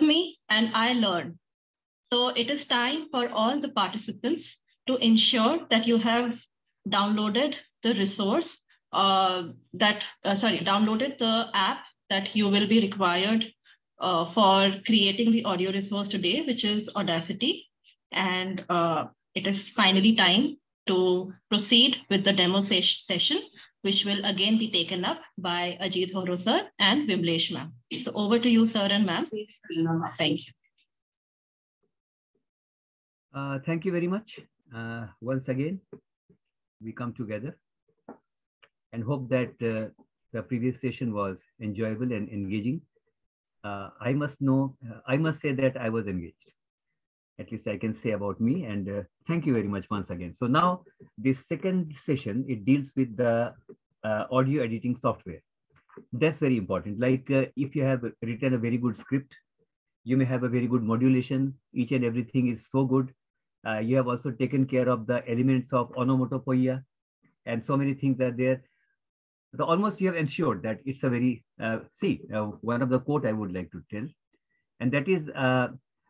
me and I learn. So it is time for all the participants to ensure that you have downloaded the resource uh, that, uh, sorry, downloaded the app that you will be required uh, for creating the audio resource today, which is Audacity. And uh, it is finally time to proceed with the demo ses session, which will again be taken up by Ajit Horo sir and Vimlesh ma'am. So over to you, sir and ma'am. Thank you. Uh, thank you very much. Uh, once again, we come together and hope that uh, the previous session was enjoyable and engaging. Uh, I must know, I must say that I was engaged. At least I can say about me. And uh, thank you very much once again. So now this second session, it deals with the uh, audio editing software. That's very important. Like if you have written a very good script, you may have a very good modulation. Each and everything is so good uh, you have also taken care of the elements of onomatopoeia and so many things are there. So almost you have ensured that it's a very, uh, see, uh, one of the quote I would like to tell, and that is,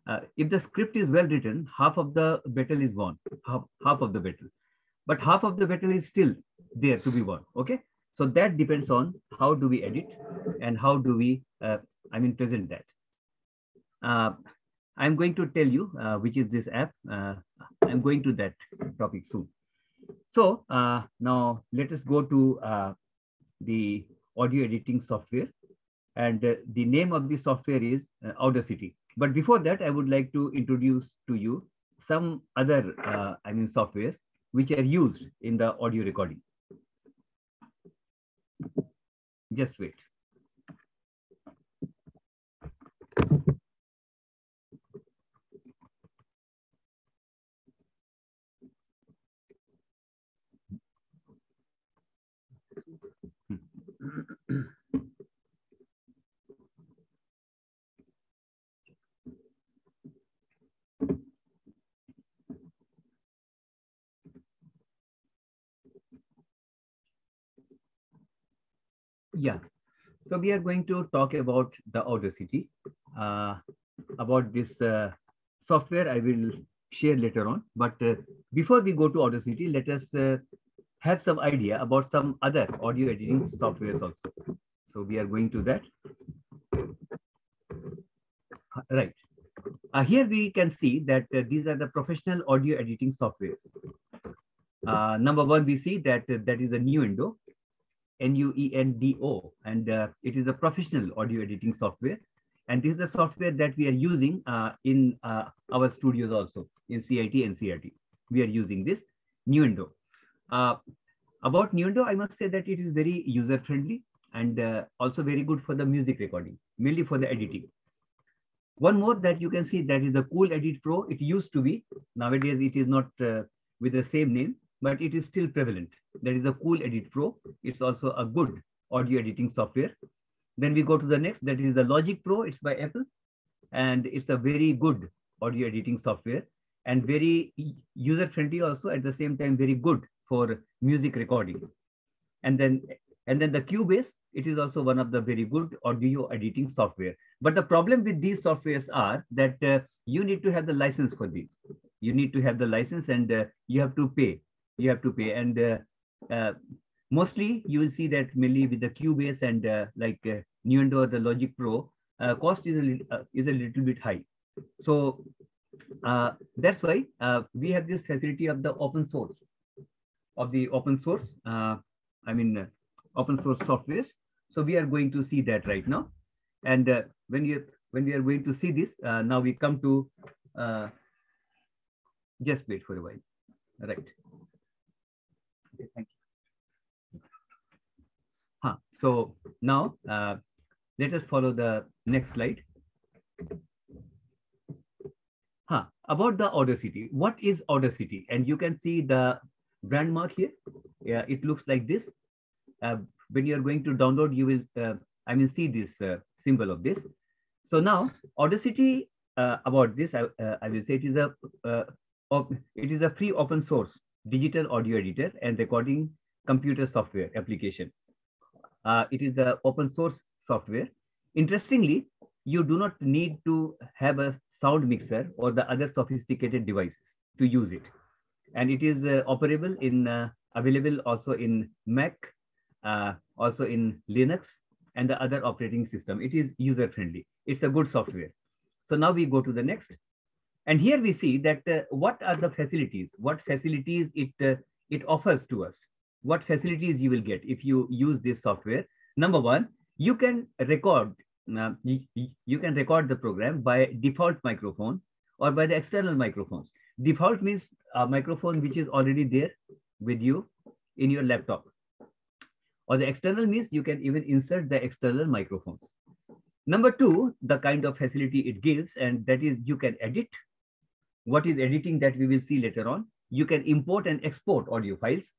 uh, uh, if the script is well written, half of the battle is won, half, half of the battle. But half of the battle is still there to be won, okay? So that depends on how do we edit and how do we, uh, I mean, present that. I'm going to tell you uh, which is this app. Uh, I'm going to that topic soon. So uh, now let us go to uh, the audio editing software. And uh, the name of the software is uh, Audacity. But before that, I would like to introduce to you some other, uh, I mean, softwares which are used in the audio recording. Just wait. Yeah. So we are going to talk about the Audacity. Uh, about this uh, software, I will share later on. But uh, before we go to Audacity, let us uh, have some idea about some other audio editing softwares also. So we are going to that. Right. Uh, here we can see that uh, these are the professional audio editing softwares. Uh, number one, we see that uh, that is a Nuendo, N-U-E-N-D-O, and uh, it is a professional audio editing software. And this is the software that we are using uh, in our studios also, in CIT and CRT. We are using this Nuendo. about Nuendo, I must say that it is very user-friendly and also very good for the music recording, mainly for the editing. One more that you can see that is the Cool Edit Pro. It used to be, nowadays it is not uh, with the same name, but it is still prevalent. That is the Cool Edit Pro. It's also a good audio editing software. Then we go to the next, that is the Logic Pro. It's by Apple. And it's a very good audio editing software and very user-friendly also at the same time, very good for music recording. And then and then the Cubase, it is also one of the very good audio editing software. But the problem with these softwares are that uh, you need to have the license for these. You need to have the license and uh, you have to pay. You have to pay. And uh, uh mostly you will see that mainly with the Cubase and uh, like uh, Nuendo or the Logic Pro, cost is a, is a little bit high. So that's why we have this facility of the open source, of the open source. I mean, open source softwares. So we are going to see that right now. And uh, when you when we are going to see this, uh, now we come to uh, just wait for a while. Right. Okay, thank you. Huh. So now uh, let us follow the next slide. Huh. About the Audacity. What is Audacity? And you can see the brand mark here. Yeah, it looks like this uh, when you're going to download, you will, uh, I mean, see this uh, symbol of this. So now Audacity uh, about this, I, uh, I will say it is a it is a free open source digital audio editor and recording computer software application. it is the open source software. Interestingly, you do not need to have a sound mixer or the other sophisticated devices to use it. And it is uh, operable in, uh, available also in Mac, uh, also in Linux and the other operating system. It is user friendly. It's a good software. So now we go to the next. And here we see that uh, what are the facilities, what facilities it, uh, it offers to us, what facilities you will get if you use this software. Number one, you can record uh, you, can record the program by default microphone or by the external microphones. Default means a microphone which is already there with you in your laptop. Or the external means you can even insert the external microphones. Number two, the kind of facility it gives, and that is you can edit. What is editing that we will see later on. You can import and export audio files.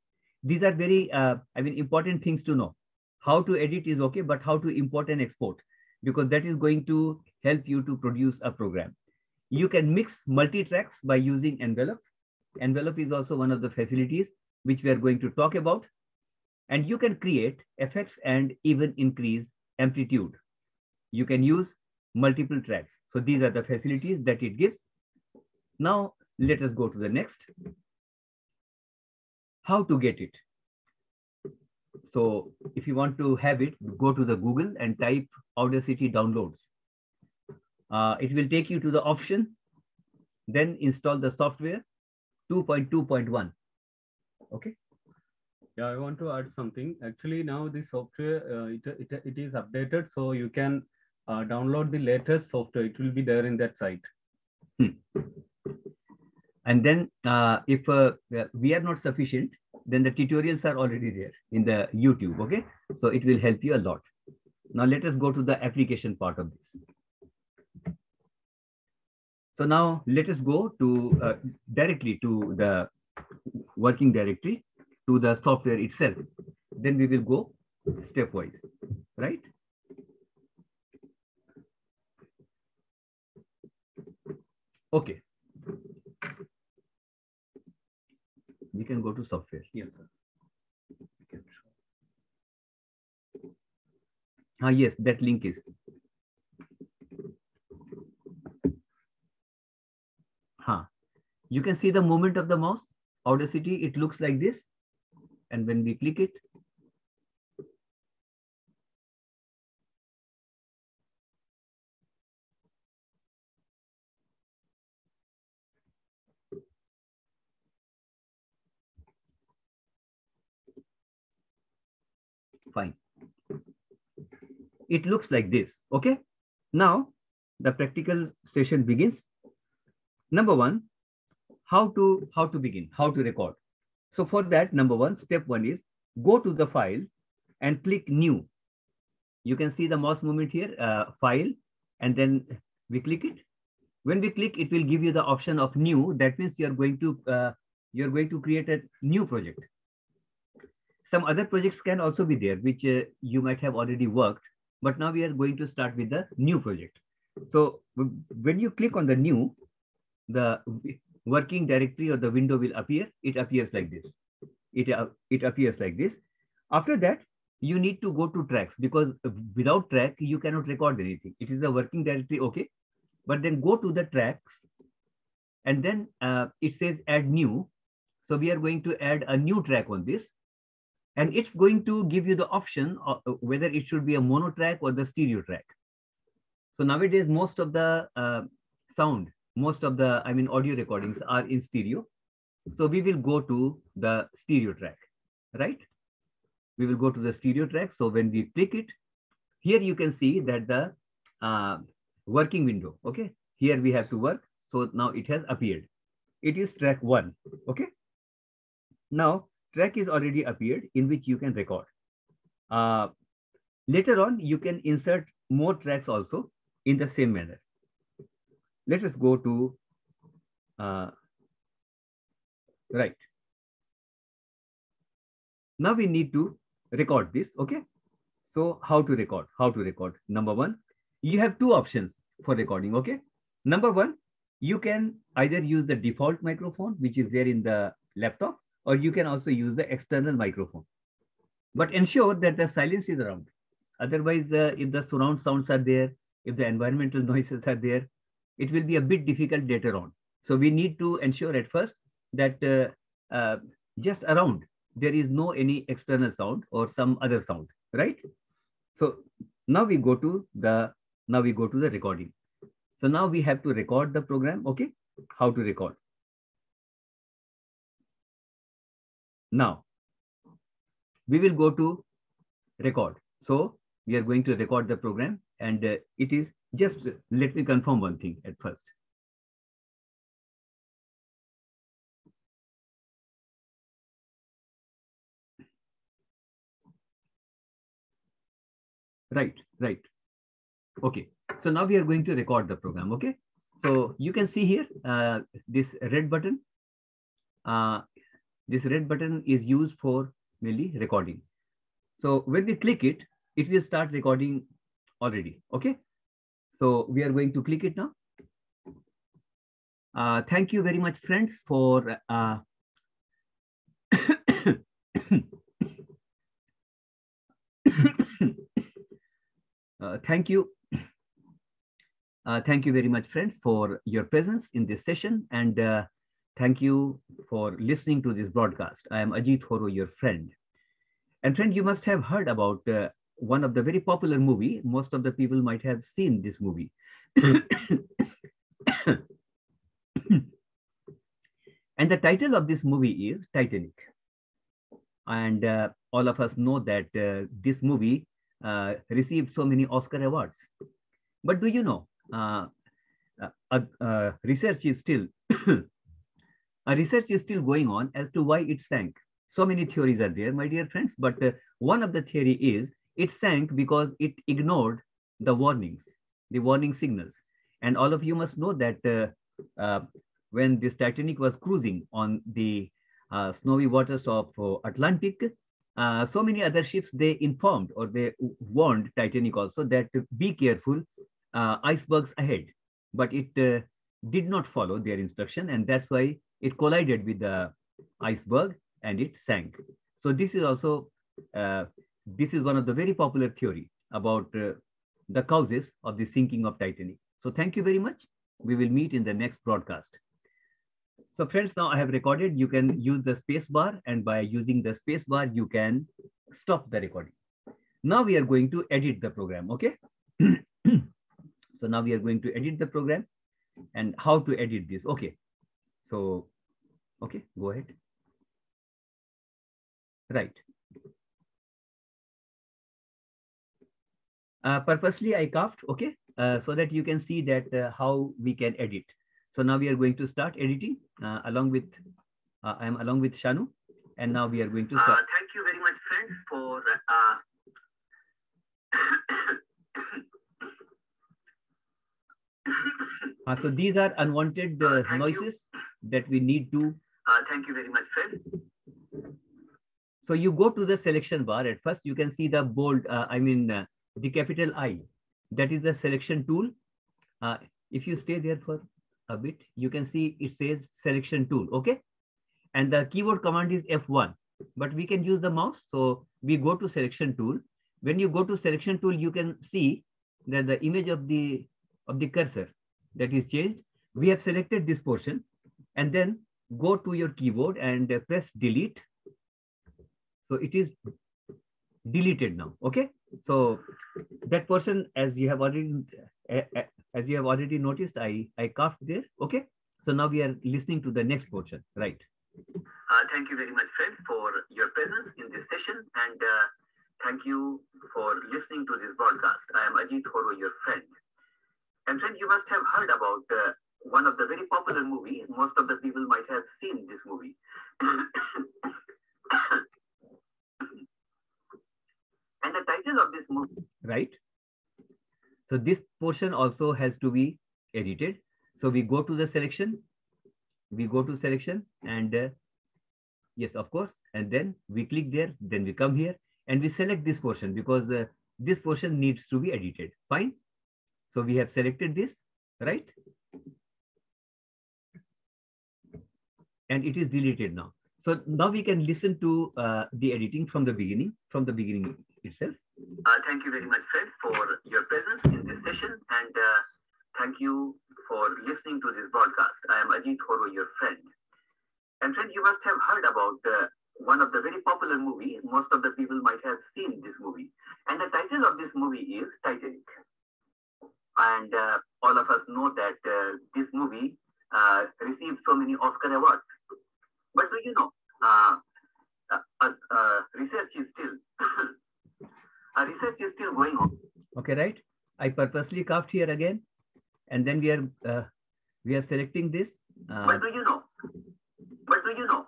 These are very, uh, I mean, important things to know. How to edit is okay, but how to import and export because that is going to help you to produce a program. You can mix multi-tracks by using envelope. Envelope is also one of the facilities which we are going to talk about. And you can create effects and even increase amplitude. You can use multiple tracks. So these are the facilities that it gives. Now let us go to the next. How to get it? So if you want to have it, go to the Google and type Audacity downloads. Uh, it will take you to the option, then install the software 2.2.1. Okay. Yeah, I want to add something. Actually, now the software uh, it, it, it is updated, so you can uh, download the latest software. It will be there in that site. Hmm. And then uh, if uh, we are not sufficient, then the tutorials are already there in the YouTube, okay? So it will help you a lot. Now let us go to the application part of this. So now let us go to uh, directly to the working directory to the software itself. Then we will go stepwise, right? Okay. We can go to software. Yes, sir. Ah, yes, that link is. Huh. You can see the movement of the mouse. Audacity, it looks like this. And when we click it, fine. It looks like this, okay? Now, the practical session begins. Number one, how to, how to begin, how to record. So for that, number one, step one is go to the file and click new. You can see the mouse movement here, uh, file, and then we click it. When we click, it will give you the option of new. That means you're going to, uh, you're going to create a new project. Some other projects can also be there, which uh, you might have already worked, but now we are going to start with the new project. So when you click on the new, the working directory or the window will appear. It appears like this. It, uh, it appears like this. After that, you need to go to tracks because without track, you cannot record anything. It is a working directory, okay. But then go to the tracks and then uh, it says add new. So we are going to add a new track on this and it's going to give you the option of whether it should be a mono track or the stereo track. So nowadays, most of the uh, sound, most of the, I mean, audio recordings are in stereo. So we will go to the stereo track, right? We will go to the stereo track. So when we click it, here you can see that the uh, working window, okay? Here we have to work. So now it has appeared. It is track one, okay? Now track is already appeared in which you can record. Uh, later on, you can insert more tracks also in the same manner. Let us go to, uh, right. Now we need to record this, okay? So how to record, how to record. Number one, you have two options for recording, okay? Number one, you can either use the default microphone, which is there in the laptop, or you can also use the external microphone. But ensure that the silence is around. Otherwise, uh, if the surround sounds are there, if the environmental noises are there, it will be a bit difficult later on. So we need to ensure at first that uh, uh, just around there is no any external sound or some other sound, right? So now we go to the now we go to the recording. So now we have to record the program. Okay, how to record? Now we will go to record. So we are going to record the program and uh, it is just let me confirm one thing at first. Right, right. Okay, so now we are going to record the program, okay? So you can see here, uh, this red button. Uh, this red button is used for mainly recording. So when we click it, it will start recording already, okay? So we are going to click it now. Uh, thank you very much, friends, for uh, uh, thank you. Uh, thank you very much, friends, for your presence in this session. And uh, thank you for listening to this broadcast. I am Ajit Horo, your friend. And friend, you must have heard about uh, one of the very popular movie. Most of the people might have seen this movie. and the title of this movie is Titanic. And uh, all of us know that uh, this movie uh, received so many Oscar awards. But do you know, uh, uh, research is still a research is still going on as to why it sank. So many theories are there, my dear friends. But uh, one of the theory is it sank because it ignored the warnings, the warning signals. And all of you must know that uh, when this Titanic was cruising on the uh, snowy waters of uh, Atlantic, uh, so many other ships, they informed or they warned Titanic also that be careful, uh, icebergs ahead. But it uh, did not follow their instruction and that's why it collided with the iceberg and it sank. So this is also, uh, this is one of the very popular theory about the causes of the sinking of Titanic. So thank you very much. We will meet in the next broadcast. So friends, now I have recorded, you can use the space bar and by using the space bar, you can stop the recording. Now we are going to edit the program, okay? so now we are going to edit the program and how to edit this, okay? So, okay, go ahead. Right. Uh, purposely I carved, okay, uh, so that you can see that uh, how we can edit. So now we are going to start editing uh, along with, uh, I am along with Shanu. And now we are going to start. Uh, thank you very much, friends, for uh, so these are unwanted uh, noises you. that we need to. Uh, thank you very much, friend. So you go to the selection bar. At first, you can see the bold, uh, I mean, uh, the capital I. That is the selection tool. Uh, if you stay there for a bit, you can see it says selection tool, okay? And the keyboard command is F1, but we can use the mouse. So we go to selection tool. When you go to selection tool, you can see that the image of the, of the cursor that is changed. We have selected this portion and then go to your keyboard and press delete. So it is deleted now, okay? So that portion, as you have already as you have already noticed, I, I carved there. Okay. So now we are listening to the next portion, right? Uh, thank you very much, friend, for your presence in this session. And uh, thank you for listening to this broadcast. I am Ajit Horo, your friend. And friend, you must have heard about uh, one of the very popular movies. Most of the people might have seen this movie. and the title of this movie. Right. So this portion also has to be edited. So we go to the selection, we go to selection and uh, yes, of course. And then we click there, then we come here and we select this portion because uh, this portion needs to be edited. Fine. So we have selected this, right? And it is deleted now. So now we can listen to uh, the editing from the beginning, from the beginning itself. Uh, thank you very much, Fred, for your presence in this session. And uh, thank you for listening to this broadcast. I am Ajit Horo, your friend. And friend, you must have heard about uh, one of the very popular movie. Most of the people might have seen this movie. And the title of this movie is Titanic. And uh, all of us know that uh, this movie received so many Oscar awards. But do you know, uh, uh, uh, research is still uh, research is still going on. Okay, right? I purposely carved here again, and then we are uh, we are selecting this. Uh, but do you know? But do you know?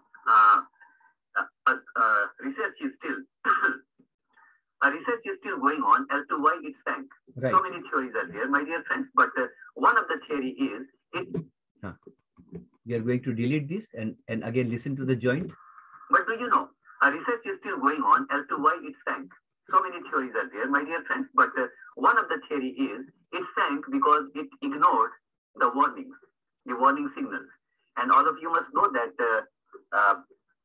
research is still research is still going on as to why it sank. Right. So many theories are there, my dear friends. But one of the theory is it we are going to delete this and, and again listen to the joint. But do you know, a research is still going on as to why it sank. So many theories are there, my dear friends. But uh, one of the theory is it sank because it ignored the warnings, the warning signals. And all of you must know that uh, uh,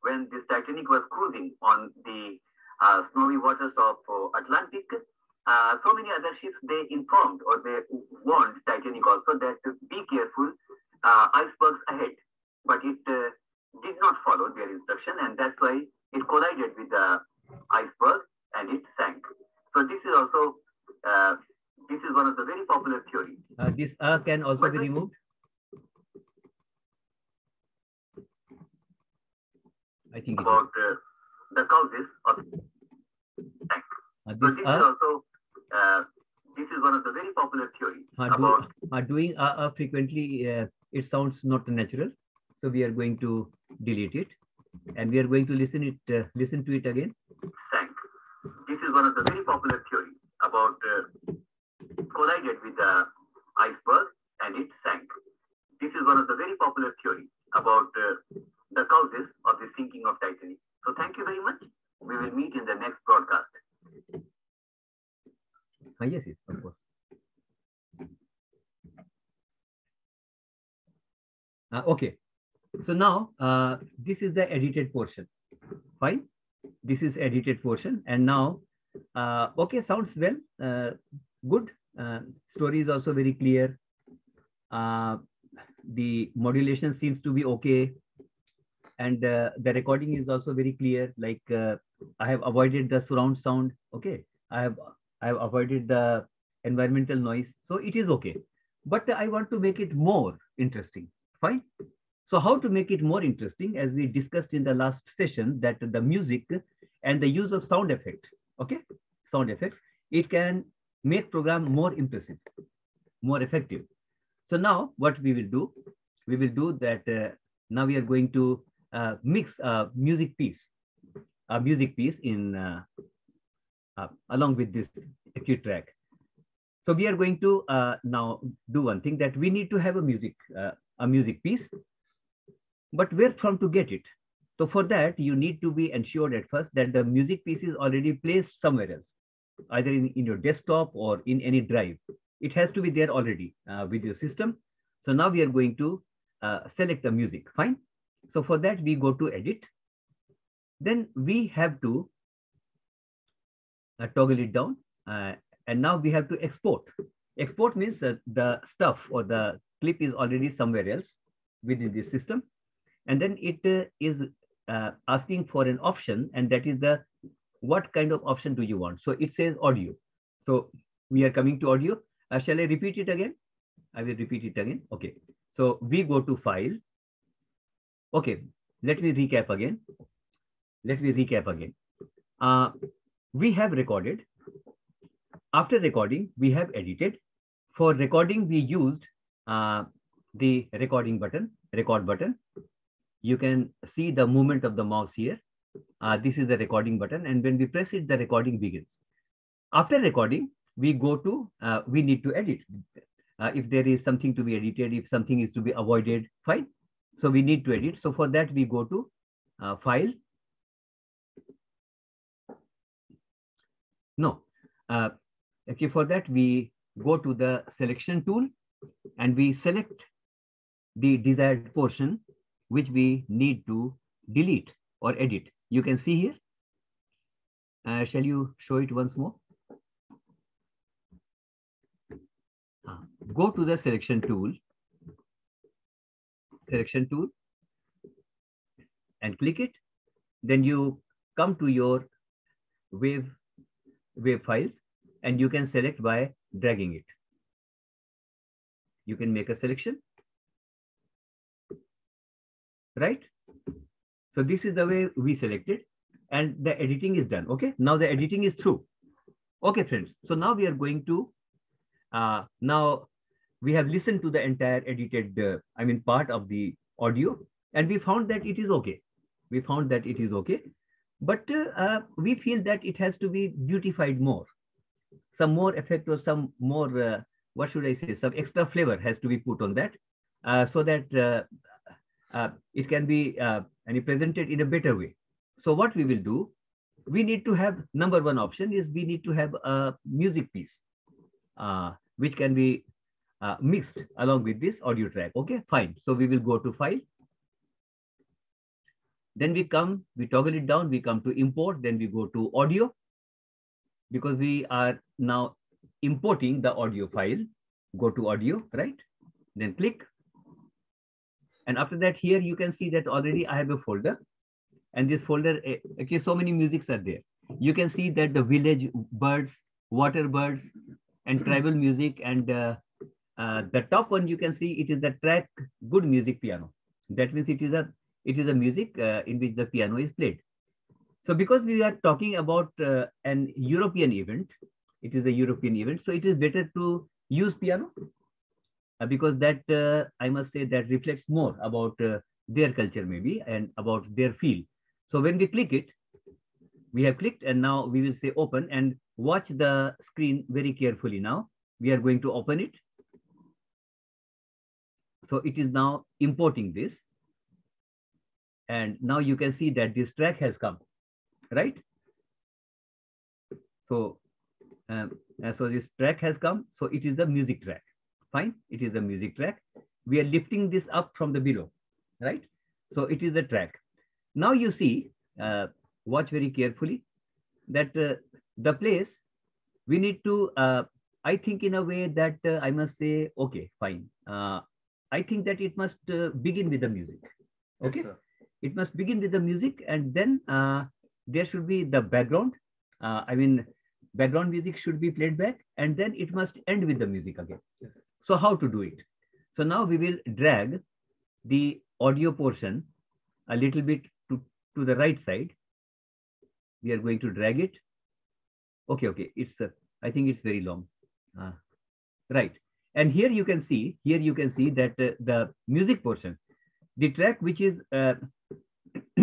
when this Titanic was cruising on the uh, snowy waters of uh, Atlantic, uh, so many other ships they informed or they warned Titanic also that be careful uh, icebergs ahead, but it uh, did not follow their instruction, and that's why it collided with the iceberg and it sank. So this is also uh, this is one of the very popular theories. Uh, this uh can also but be removed. I think about uh, the causes of sank. Uh, this so this uh, is also uh, this is one of the very popular theories about do, doing uh, uh, frequently uh, it sounds not natural. So we are going to delete it and we are going to listen it uh, listen to it again. Sank. This is one of the very popular theories about uh, collided with the iceberg and it sank. This is one of the very popular theories about uh, the causes of the sinking of Titanic. So thank you very much. We will meet in the next broadcast. Ah, yes, yes, of course. Uh, okay, so now uh, this is the edited portion. Fine, this is edited portion, and now uh, okay, sounds well, uh, good. Uh, story is also very clear. Uh, the modulation seems to be okay, and the recording is also very clear. Like I have avoided the surround sound. Okay, I have I have avoided the environmental noise, so it is okay. But I want to make it more interesting Fine. So how to make it more interesting, as we discussed in the last session, that the music and the use of sound effect, okay, sound effects, it can make program more impressive, more effective. So now what we will do, we will do that. Uh, now we are going to uh, mix a music piece, a music piece in uh, uh along with this acute track. So we are going to uh, now do one thing that we need to have a music uh, a music piece, but where from to get it? So for that, you need to be ensured at first that the music piece is already placed somewhere else, either in, in your desktop or in any drive. It has to be there already uh, with your system. So now we are going to uh, select the music, fine. So for that, we go to edit. Then we have to uh, toggle it down. Uh, and now we have to export. Export means that the stuff or the clip is already somewhere else within the system. And then it uh, is uh, asking for an option, and that is the what kind of option do you want? So it says audio. So we are coming to audio. Uh, shall I repeat it again? I will repeat it again. Okay. So we go to file. Okay. Let me recap again. Let me recap again. Uh, we have recorded. After recording, we have edited. For recording, we used uh, the recording button, record button. You can see the movement of the mouse here. Uh, this is the recording button. And when we press it, the recording begins. After recording, we go to, uh, we need to edit. Uh, if there is something to be edited, if something is to be avoided, fine. So we need to edit. So for that, we go to uh, file. No. Okay, for that, we go to the selection tool and we select the desired portion which we need to delete. or edit. You can see here. Uh, shall you show it once more? Uh, go to the selection tool, selection tool, and click it. Then you come to your wave, wave files, and you can select by dragging it. You can make a selection, right? So this is the way we selected and the editing is done. Okay, now the editing is through. Okay, friends. So now we are going to, uh, now we have listened to the entire edited, uh, I mean, part of the audio and we found that it is okay. We found that it is okay, but uh, uh we feel that it has to be beautified more. Some more effect or some more, uh, what should I say, some extra flavor has to be put on that uh, so that it can be and presented in a better way. So what we will do, we need to have number one option is we need to have a music piece, uh, which can be uh, mixed along with this audio track. Okay, fine. So we will go to file. Then we come, we toggle it down, we come to import, then we go to audio because we are now importing the audio file. Go to audio, right? Then click. And after that, here you can see that already I have a folder and this folder, eh, actually so many musics are there. You can see that the village birds, water birds, and tribal music. And uh, uh, the top one you can see it is the track good music piano. That means it is a it is a music uh, in which the piano is played. So because we are talking about uh, an European event, it is a European event, so it is better to use piano uh, because that uh, I must say that reflects more about their culture maybe and about their feel. So when we click it, we have clicked and now we will say open and watch the screen very carefully now. We are going to open it. So it is now importing this. And now you can see that this track has come, right? So, um, so this track has come. So it is the music track. Fine, it is the music track. We are lifting this up from the below, right? So it is the track. Now you see, uh, watch very carefully, that uh, the place we need to, uh, I think in a way that uh, I must say, okay, fine. Uh, I think that it must uh, begin with the music. Okay, yes, it must begin with the music and then there should be the background. I mean, background music should be played back and then it must end with the music again. Yes. So how to do it? So now we will drag the audio portion a little bit to to the right side. We are going to drag it. Okay, okay. It's, uh, I think it's very long. Uh, right. And here you can see, here you can see that uh, the music portion, the track which is, uh,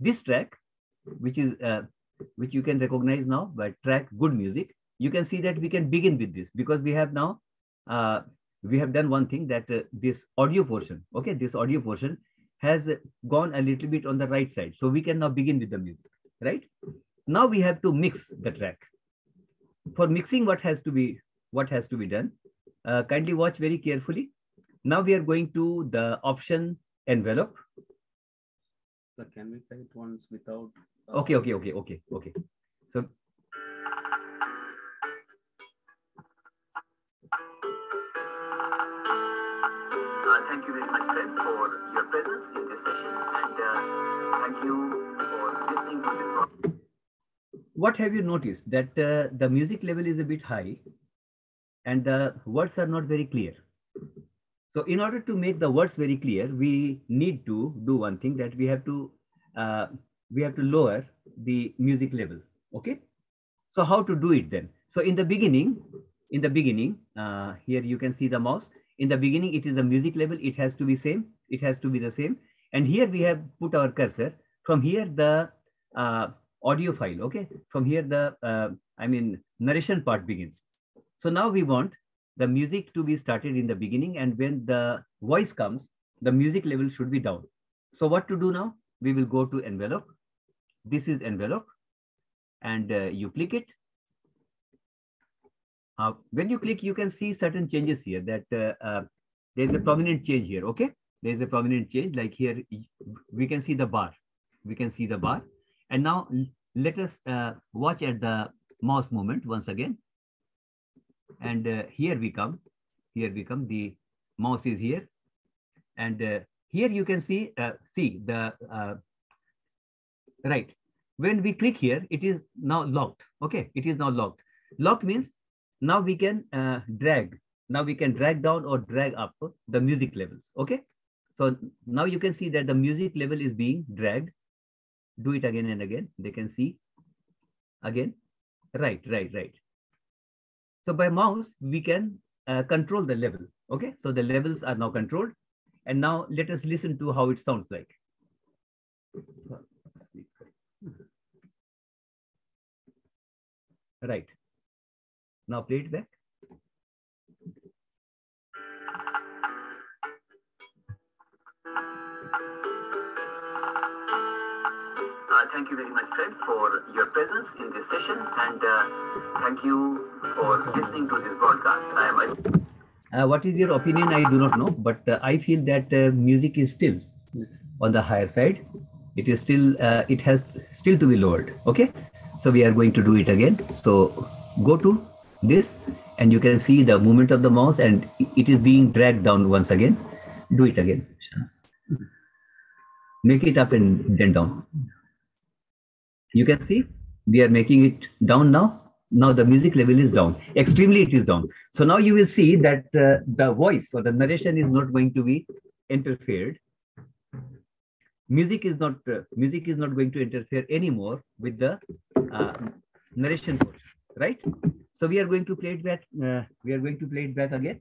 this track, which is, uh, which you can recognize now by track good music, you can see that we can begin with this because we have now, uh, we have done one thing that uh, this audio portion, okay, this audio portion has gone a little bit on the right side. So we can now begin with the music, right? Now we have to mix the track. For mixing, what has to be what has to be done? Uh, kindly watch very carefully. Now we are going to the option envelope. So can we play it once without? Uh, okay, okay, okay, okay, okay. So thank you very much, Fred, for your presence in this session. And uh, thank you for listening to this What have you noticed? That uh, the music level is a bit high and the words are not very clear. So in order to make the words very clear, we need to do one thing that we have to uh, we have to lower the music level. Okay. So how to do it then? So in the beginning, in the beginning, uh, here you can see the mouse in the beginning, it is the music level. It has to be same. It has to be the same. And here we have put our cursor. From here, the uh, audio file, okay? From here, the, uh, I mean, narration part begins. So now we want the music to be started in the beginning. And when the voice comes, the music level should be down. So what to do now? We will go to envelope. This is envelope. And uh, you click it. Uh, when you click, you can see certain changes here that uh, uh, there's a prominent change here, okay? There is a prominent change. Like here, we can see the bar. We can see the bar. And now let us uh, watch at the mouse movement once again. And uh, here we come. Here we come. The mouse is here. And uh, here you can see, uh, see the, uh, right. When we click here, it is now locked. Okay, it is now locked. Locked means now we can uh, drag. Now we can drag down or drag up the music levels. Okay, so now you can see that the music level is being dragged. Do it again and again. They can see again. Right, right, right. So by mouse, we can uh, control the level. Okay, so the levels are now controlled. And now let us listen to how it sounds like. Right. Now play it back. Uh, thank you very much, Fred, for your presence in this session, and uh, thank you for listening to this broadcast. I am. Uh, what is your opinion? I do not know, but uh, I feel that uh, music is still on the higher side. It is still, it has still to be lowered. Okay, so we are going to do it again. So go to this, and you can see the movement of the mouse, and it is being dragged down once again. Do it again. Make it up and then down. You can see we are making it down now. Now the music level is down. Extremely it is down. So now you will see that uh, the voice or the narration is not going to be interfered. Music is not uh, music is not going to interfere anymore with the uh, narration portion right? So we are going to play it back uh, we are going to play it back again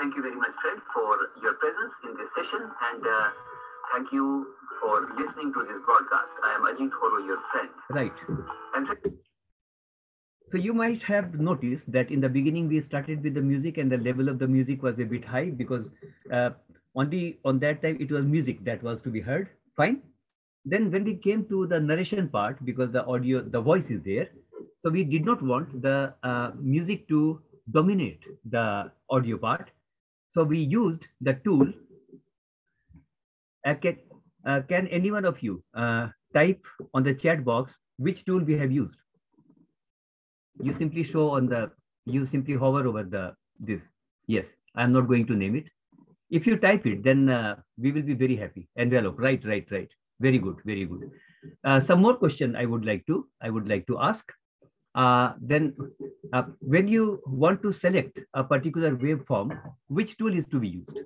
thank you very much, Fred, for your presence in this session, and uh, thank you for listening to this broadcast. I am Ajit Horo, your friend. right And So you might have noticed that in the beginning we started with the music and the level of the music was a bit high because uh, only on that time it was music that was to be heard. Fine. Then when we came to the narration part, because the audio, the voice is there, so we did not want the uh, music to dominate the audio part. So we used the tool. Uh, can, uh, can any one of you uh, type on the chat box which tool we have used? you simply show on the you simply hover over the this. Yes i'm not going to name it. If you type it then uh, we will be very happy. Envelope right right right. Very good very good. Uh, some more question i would like to i would like to ask uh, then uh, when you want to select a particular waveform which tool is to be used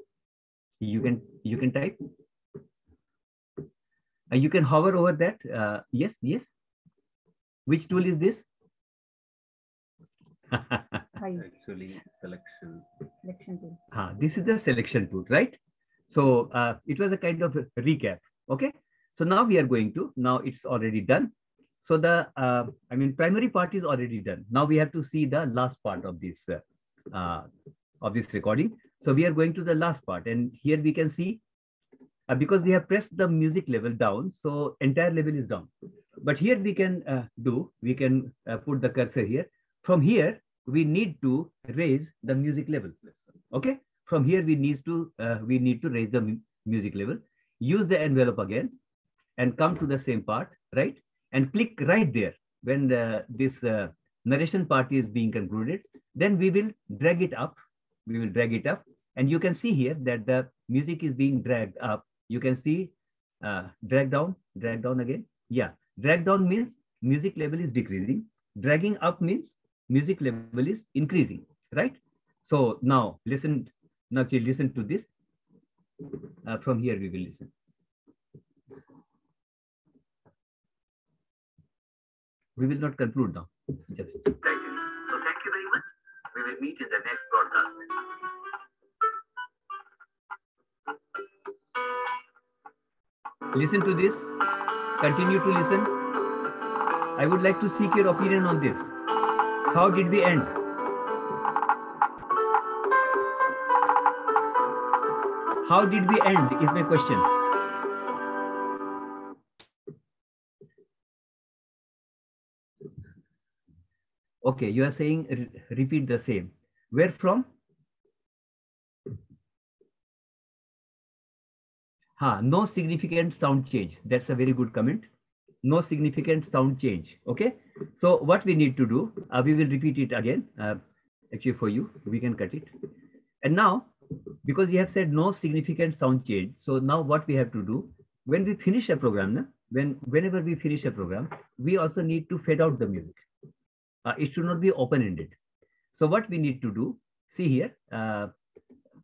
you can you can type Uh, you can hover over that uh, yes yes which tool is this Actually, selection. selection tool. Ah, this is the selection tool, right? So uh, it was a kind of a recap. Okay. So now we are going to, now it's already done. So the, uh, I mean, primary part is already done. Now we have to see the last part of this, uh, uh, of this recording. So we are going to the last part and here we can see, uh, because we have pressed the music level down, so entire level is down. But here we can uh, do, we can uh, put the cursor here. From here, we need to raise the music level. Okay. From here, we need to we need to raise the music level. Use the envelope again, and come to the same part, right? And click right there when the, this uh, narration part is being concluded. Then we will drag it up. We will drag it up, and you can see here that the music is being dragged up. You can see uh, drag down, drag down again. Yeah, drag down means music level is decreasing. Dragging up means music level is increasing, right? So now listen, now you listen to this. Uh, from here we will listen. We will not conclude now. Just thank you. So thank you very much. We will meet in the next broadcast. listen to this. Continue to listen. I would like to seek your opinion on this. How did we end? How did we end is my question. Okay, you are saying re repeat the same. Where from? Ha, no significant sound change. That's a very good comment. No significant sound change. Okay. So what we need to do, uh, we will repeat it again. Uh, actually for you, we can cut it. And now, because you have said no significant sound change. So now what we have to do, when we finish a program, when whenever we finish a program, we also need to fade out the music. Uh, it should not be open-ended. So what we need to do, see here, uh,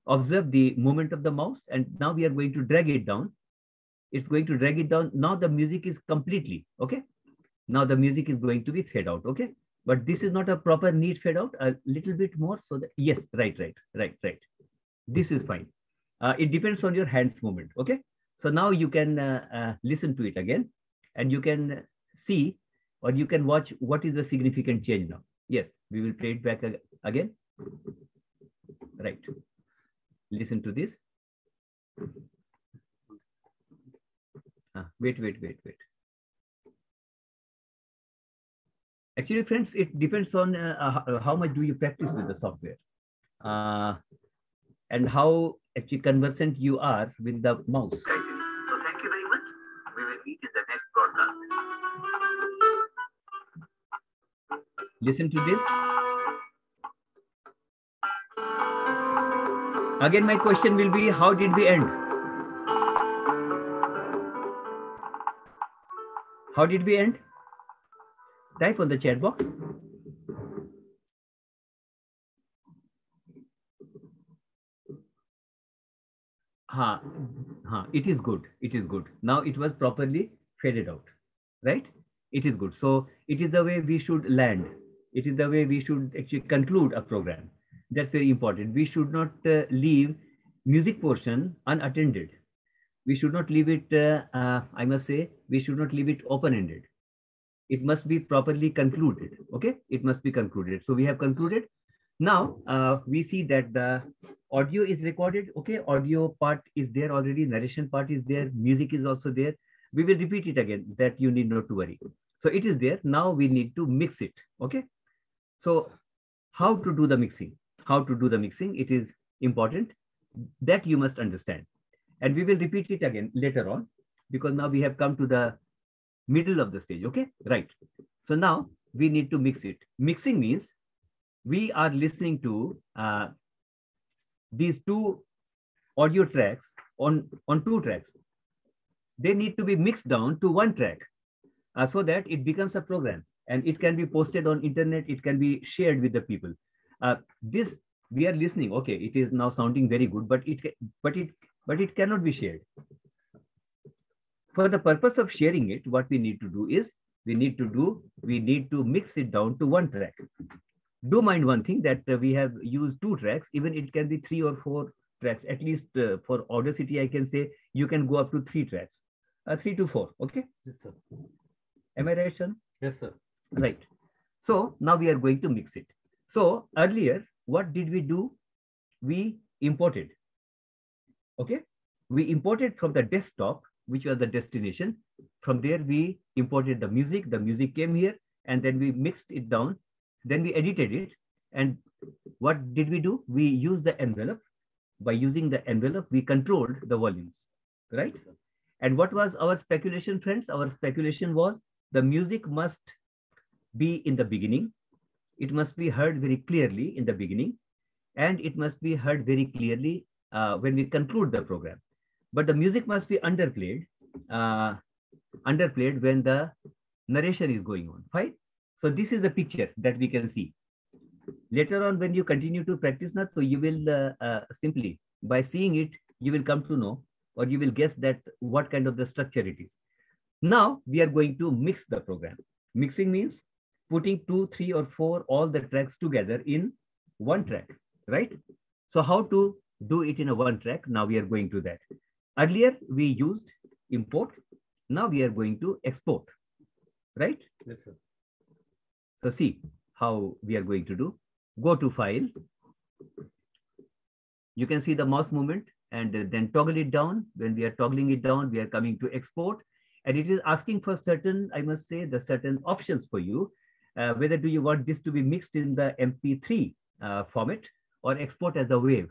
observe the movement of the mouse, and now we are going to drag it down. It's going to drag it down. Now the music is completely, okay? Now the music is going to be fade out, okay? But this is not a proper neat fade out, a little bit more so that, yes, right, right, right, right. This is fine. Uh, it depends on your hands movement, okay? So now you can uh, uh, listen to it again and you can see or you can watch what is the significant change now. Yes, we will play it back again. Right. Listen to this. Ah, wait, wait, wait, wait. Actually, friends, it depends on uh, uh, how much do you practice with the software uh, and how actually conversant you are with the mouse. Listen to this. Again, my question will be, how did we end? How did we end? Type on the chat box. Ha, ha, it is good. It is good. Now it was properly faded out, right? It is good. So it is the way we should land. It is the way we should actually conclude a program. That's very important. We should not uh, leave music portion unattended. We should not leave it, uh, uh, I must say, we should not leave it open-ended. It must be properly concluded. Okay, it must be concluded. So we have concluded. Now uh, we see that the audio is recorded. Okay, audio part is there already. Narration part is there. Music is also there. We will repeat it again. That you need not to worry. So it is there. Now we need to mix it. Okay. So how to do the mixing? How to do the mixing? It is important that you must understand. And we will repeat it again later on because now we have come to the middle of the stage. Okay, right. So now we need to mix it. Mixing means we are listening to uh, these two audio tracks on, on two tracks. They need to be mixed down to one track uh, so that it becomes a program and it can be posted on internet. It can be shared with the people. Uh, this we are listening. Okay, it is now sounding very good, but it but it but it cannot be shared. For the purpose of sharing it, what we need to do is we need to do we need to mix it down to one track. Do mind one thing that uh, we have used two tracks. Even it can be three or four tracks. At least uh, for Audacity, I can say you can go up to three tracks, uh, three to four. Okay. Yes, sir. Am I right, son? Yes, sir. Right. So now we are going to mix it. So earlier, what did we do? We imported. Okay. We imported from the desktop, which was the destination. From there, we imported the music. The music came here and then we mixed it down. Then we edited it. And what did we do? We used the envelope. By using the envelope, we controlled the volumes, right? And what was our speculation, friends? Our speculation was the music must be in the beginning. It must be heard very clearly in the beginning, and it must be heard very clearly uh, when we conclude the program. But the music must be underplayed, uh, underplayed when the narration is going on. Fine. So this is the picture that we can see. Later on, when you continue to practice that, so you will uh, uh, simply by seeing it, you will come to know or you will guess that what kind of the structure it is. Now we are going to mix the program. Mixing means putting two, three, or four, all the tracks together in one track, right? So how to do it in a one track? Now we are going to that. Earlier, we used import. Now we are going to export, right? Yes, sir. So see how we are going to do. Go to file. You can see the mouse movement and then toggle it down. When we are toggling it down, we are coming to export and it is asking for certain, I must say, the certain options for you uh, whether do you want this to be mixed in the MP3 uh, format or export as a wave.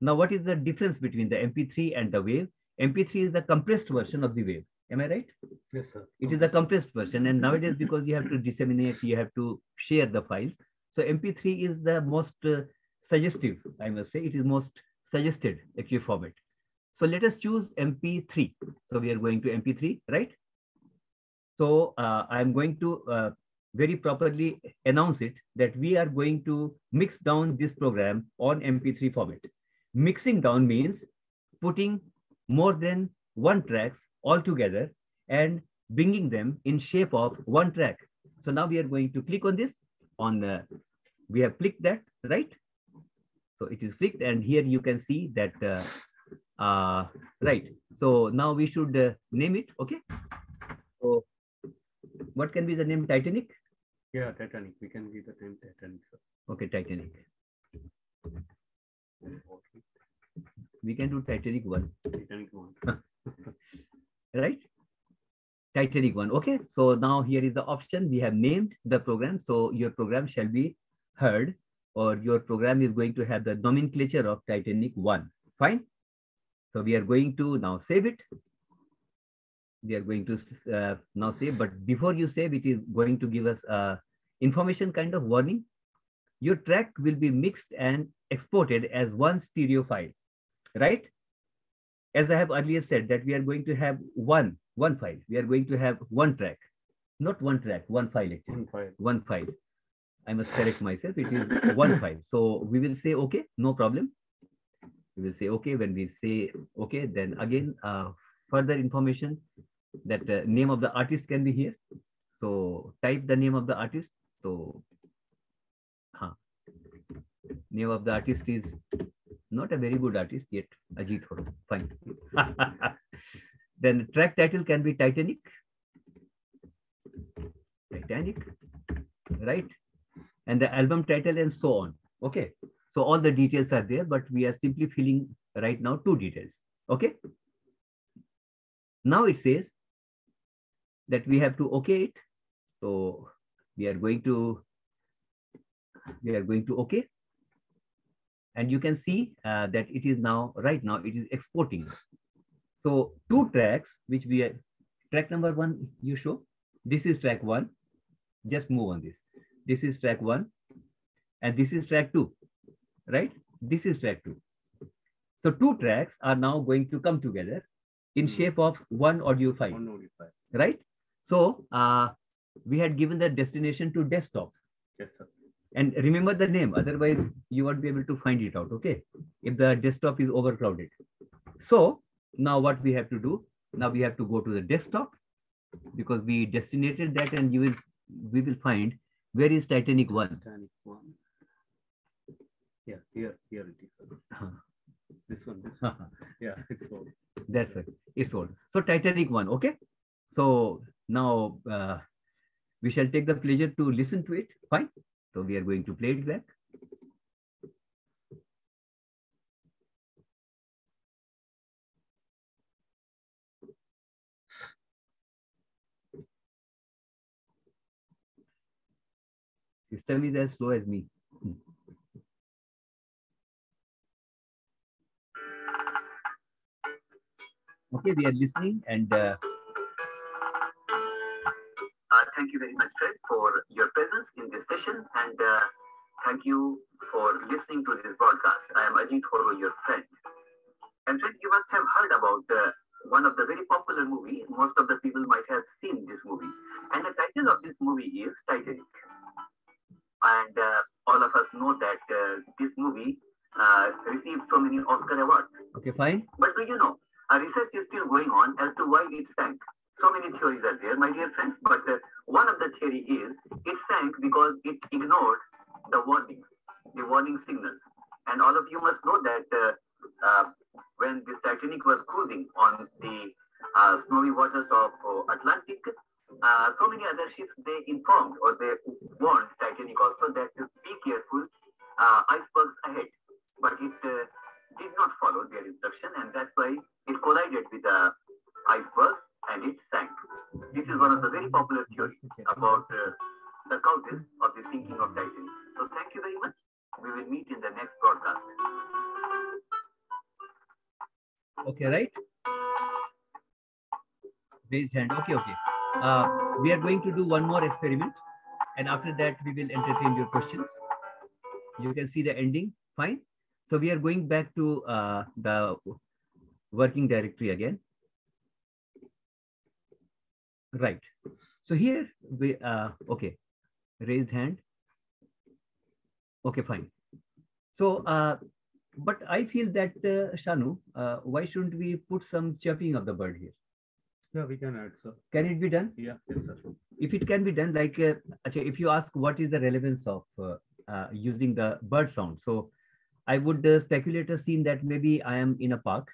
Now, what is the difference between the MP3 and the wave? MP3 is the compressed version of the wave. Am I right? Yes, sir. It is the compressed version. And nowadays, because you have to disseminate, you have to share the files. So MP3 is the most uh, suggestive, I must say. It is most suggested actually format. So let us choose MP3. So we are going to MP3, right? So uh, I'm going to uh, very properly announce it that we are going to mix down this program on MP3 format. Mixing down means putting more than one tracks all together and bringing them in shape of one track. So now we are going to click on this on the, we have clicked that, right? So it is clicked and here you can see that, uh, uh, right. So now we should uh, name it, okay? So what can be the name Titanic? Yeah, Titanic. We can give the name Titanic, sir. Okay, Titanic. We can do Titanic one, Titanic one. right? Titanic one. Okay, so now here is the option. We have named the program. So your program shall be heard or your program is going to have the nomenclature of Titanic one. Fine. So we are going to now save it. We are going to uh, now save, but before you save, it is going to give us a information kind of warning. Your track will be mixed and exported as one stereo file, right? As I have earlier said that we are going to have one, one file. We are going to have one track, not one track, one file actually, One file. one file. I must correct myself. It is one file. So we will say, okay, no problem. We will say, okay, when we say, okay, then again, uh, further information that uh, name of the artist can be here. So type the name of the artist. So huh. name of the artist is not a very good artist yet, Ajit Horo. Fine. then track title can be Titanic. Titanic, right? And the album title and so on. Okay. So all the details are there, but we are simply filling right now two details. Okay. Now it says that we have to okay it. So we are going to we are going to okay. And you can see uh, that it is now right now it is exporting. So two tracks which we are track number one you show. This is track one. Just move on this. This is track one, and this is track two, right? This is track two. So two tracks are now going to come together in Hmm. shape of one audio file One only file. right? So uh, we had given the destination to desktop. Yes, sir. And remember the name, otherwise you won't be able to find it out, okay? If the desktop is overcrowded. So now what we have to do, now we have to go to the desktop because we destinated that and you will, we will find where is Titanic 1. Titanic one. Yeah, here, here it is. sir. This one, this one. Yeah, it's old. That's it, it's old. So Titanic 1, okay? So now uh, we shall take the pleasure to listen to it, fine? So we are going to play it back. System is as slow as me. Hmm. Okay, we are listening and uh, Uh, thank you very much, Fred, for your presence in this session, and uh, thank you for listening to this broadcast. I am Ajit Horo, your friend. And Fred, you must have heard about uh, one of the very popular movie. Most of the people might have seen this movie, and the title of this movie is Titanic. And uh, all of us know that uh, this movie uh, received so many Oscar awards. okay, fine. But do you know, a research is still going on as to why it sank. So many theories are there, my dear friends, but uh, one of the theory is it sank because it ignored the warnings, the warning signals. And all of you must know that uh, uh, when the Titanic was cruising on the uh, snowy waters of uh, Atlantic, uh, so many other ships they informed or they warned Titanic also that be careful, uh, icebergs ahead. But it did not follow their instruction, and that's why it collided with the iceberg and it sank. This is one of the very popular theories about uh, the causes of the sinking of Titanic. So thank you very much. We will meet in the next broadcast. Okay, right? Raised hand. Okay, okay. Uh, we are going to do one more experiment. And after that, we will entertain your questions. You can see the ending. Fine. So we are going back to uh, the working directory again. Right. So here we, uh, okay, raised hand. Okay, fine. So, uh, but I feel that uh, Shanu, uh, why shouldn't we put some chirping of the bird here? Yeah, we can add, sir. Can it be done? Yeah, yes, sir. If it can be done, like uh, actually, if you ask what is the relevance of uh, uh, using the bird sound, so I would uh, speculate a scene that maybe I am in a park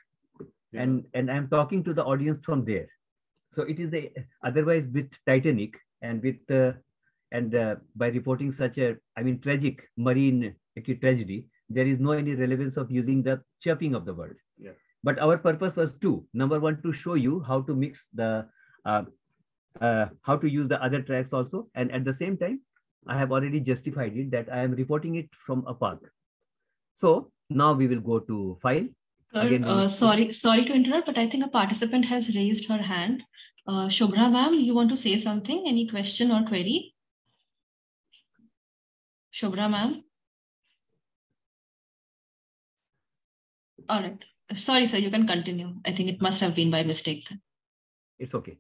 Yeah. and and I'm talking to the audience from there. So it is a otherwise with Titanic and with uh, and uh, by reporting such a I mean tragic marine acute tragedy, there is no any relevance of using the chirping of the bird. Yeah. But our purpose was two. Number one, to show you how to mix the uh, uh, how to use the other tracks also, and at the same time, I have already justified it that I am reporting it from a park. So now we will go to file. Sir, Again, uh, sorry, sorry to interrupt, but I think a participant has raised her hand. Uh, Shubhra ma'am, you want to say something? Any question or query? Shubhra ma'am? All right. Sorry, sir, you can continue. I think it must have been by mistake. It's okay.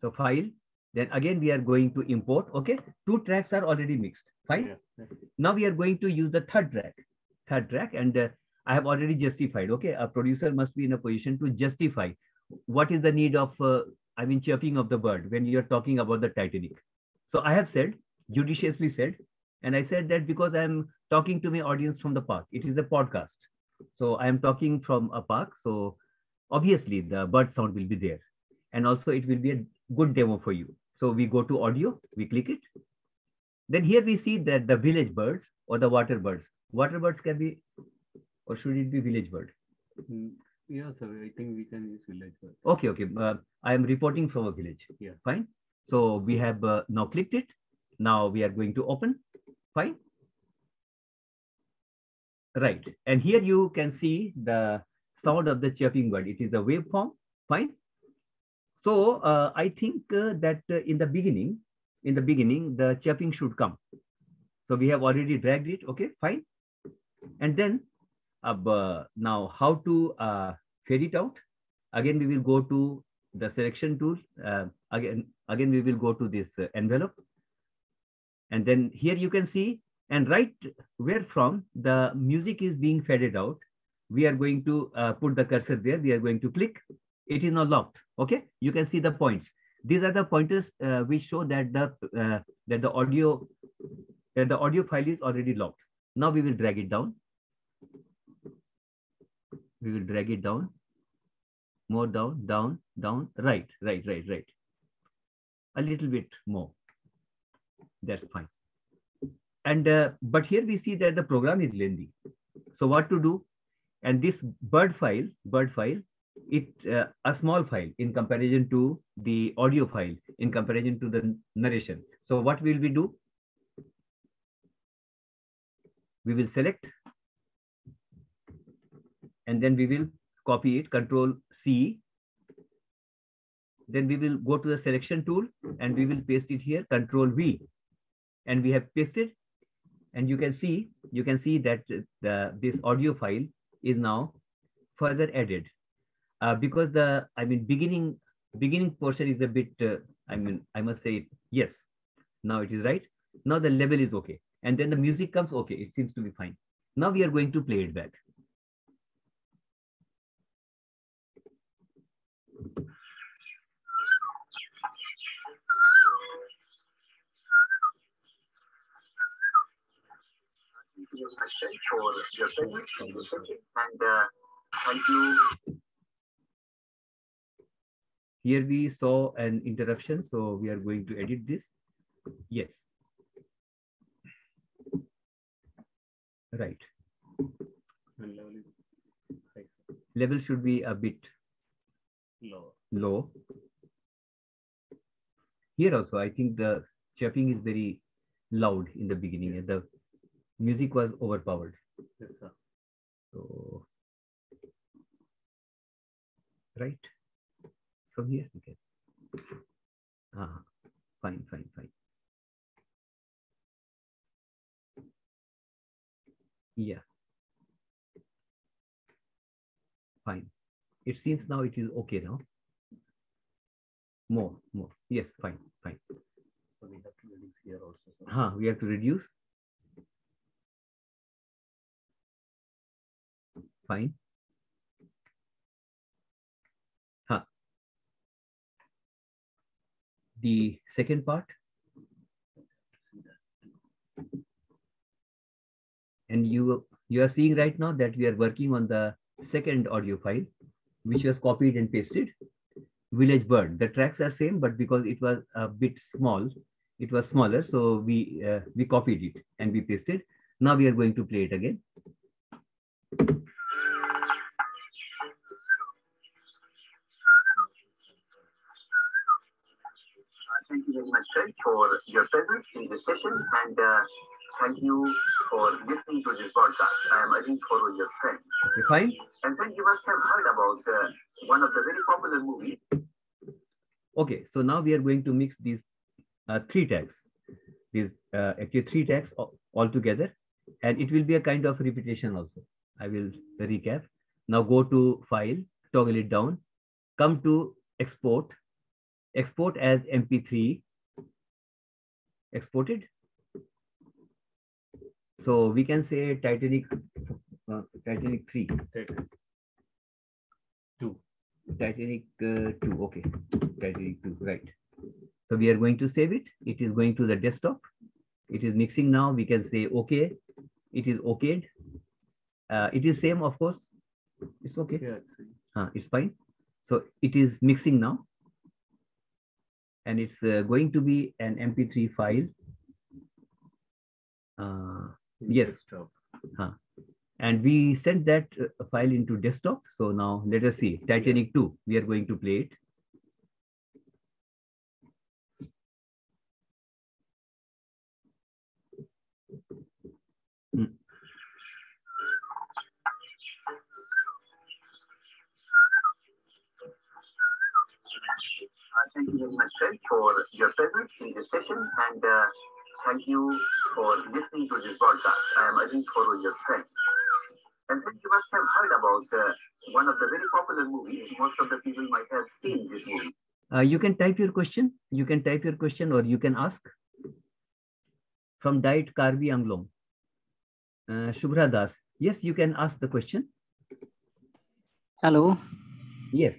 So file, then again we are going to import. Okay, two tracks are already mixed. Fine. Yeah. yeah. Now we are going to use the third track, third track, and uh, I have already justified. Okay, a producer must be in a position to justify what is the need of, uh, I mean, chirping of the bird when you are talking about the Titanic. So I have said, judiciously said, and I said that because I'm talking to my audience from the park. It is a podcast, so I am talking from a park. So obviously the bird sound will be there, and also it will be a good demo for you. So we go to audio, we click it, then here we see that the village birds or the water birds. Water birds can be, or should it be village bird? Mm, Yeah, sir. I think we can use village. Okay, okay. Uh, I am reporting from a village. Yeah. Fine. So we have uh, now clicked it. Now we are going to open. Fine. Right. And here you can see the sound of the chirping bird. It is a waveform. Fine. So uh, I think uh, that uh, in the beginning, in the beginning, the chirping should come. So we have already dragged it. Okay, fine. And then now how to uh, fade it out? Again, we will go to the selection tool. Uh, again, again, we will go to this uh, envelope. And then here you can see, and right where from the music is being faded out, we are going to uh, put the cursor there. We are going to click. It is now locked. Okay, you can see the points. These are the pointers uh, which show that the uh, that the audio that the audio file is already locked. Now we will drag it down. We will drag it down. More down, down, down, right, right, right, right. A little bit more. That's fine. And uh, but here we see that the program is lengthy. So what to do? And this bird file, bird file, it uh, a small file in comparison to the audio file, in comparison to the narration. So what will we do? We will select and then we will copy it, control C. Then we will go to the selection tool and we will paste it here, control V. And we have pasted and you can see, you can see that the, this audio file is now further added. Uh, because the, I mean, beginning, beginning portion is a bit, uh, I mean, I must say, yes, now it is right. Now the level is okay. And then the music comes, okay, it seems to be fine. Now we are going to play it back. For. And uh, you Here we saw an interruption, so we are going to edit this. Yes. Right. Level should be a bit low. low. Here also, I think the chirping is very loud in the beginning. The music was overpowered. Yes, sir. So, right from here, okay. Ah, fine, fine, fine. Yeah. Fine. It seems now it is okay now. More, more. Yes, fine, fine. So we have to reduce here also. sir. Huh, we have to reduce. Fine. Huh. The second part. And you, you are seeing right now that we are working on the second audio file, which was copied and pasted. Village Bird. The tracks are same, but because it was a bit small, it was smaller, so we uh, we copied it and we pasted. Now we are going to play it again. Thank you very much, Fred, for your presence in this session and uh, thank you for listening to this podcast. I am Ajit Horo, your friend. Okay, fine. And then you must have heard about uh, one of the very popular movies, Okay, so now we are going to mix these uh, three tags. These uh, actually three tags all, all together, and it will be a kind of repetition also. I will recap. Now go to file, toggle it down, come to export, export as MP3, exported. So we can say Titanic, uh, Titanic 3, Take Two. Titanic uh, 2, okay, Titanic 2, right. So we are going to save it. It is going to the desktop. It is mixing now. We can say, okay, it is okayed. Uh, it is same, of course. It's okay. Yeah. Uh, it's fine. So it is mixing now. And it's uh, going to be an MP3 file. Uh, Yes. desktop. and we sent that uh, file into desktop. So now let us see Titanic 2. We are going to play it. Thank you very much, Fred, for your presence in this session and uh, thank you for listening to this broadcast. I am Ajit Horo, your friend. And then you must have heard about uh, one of the very popular movies. Most of the people might have seen this movie. Uh, you can type your question. You can type your question or you can ask from Diet Karbi Anglong. Uh, Shubhra Das. Yes, you can ask the question. Hello. Yes.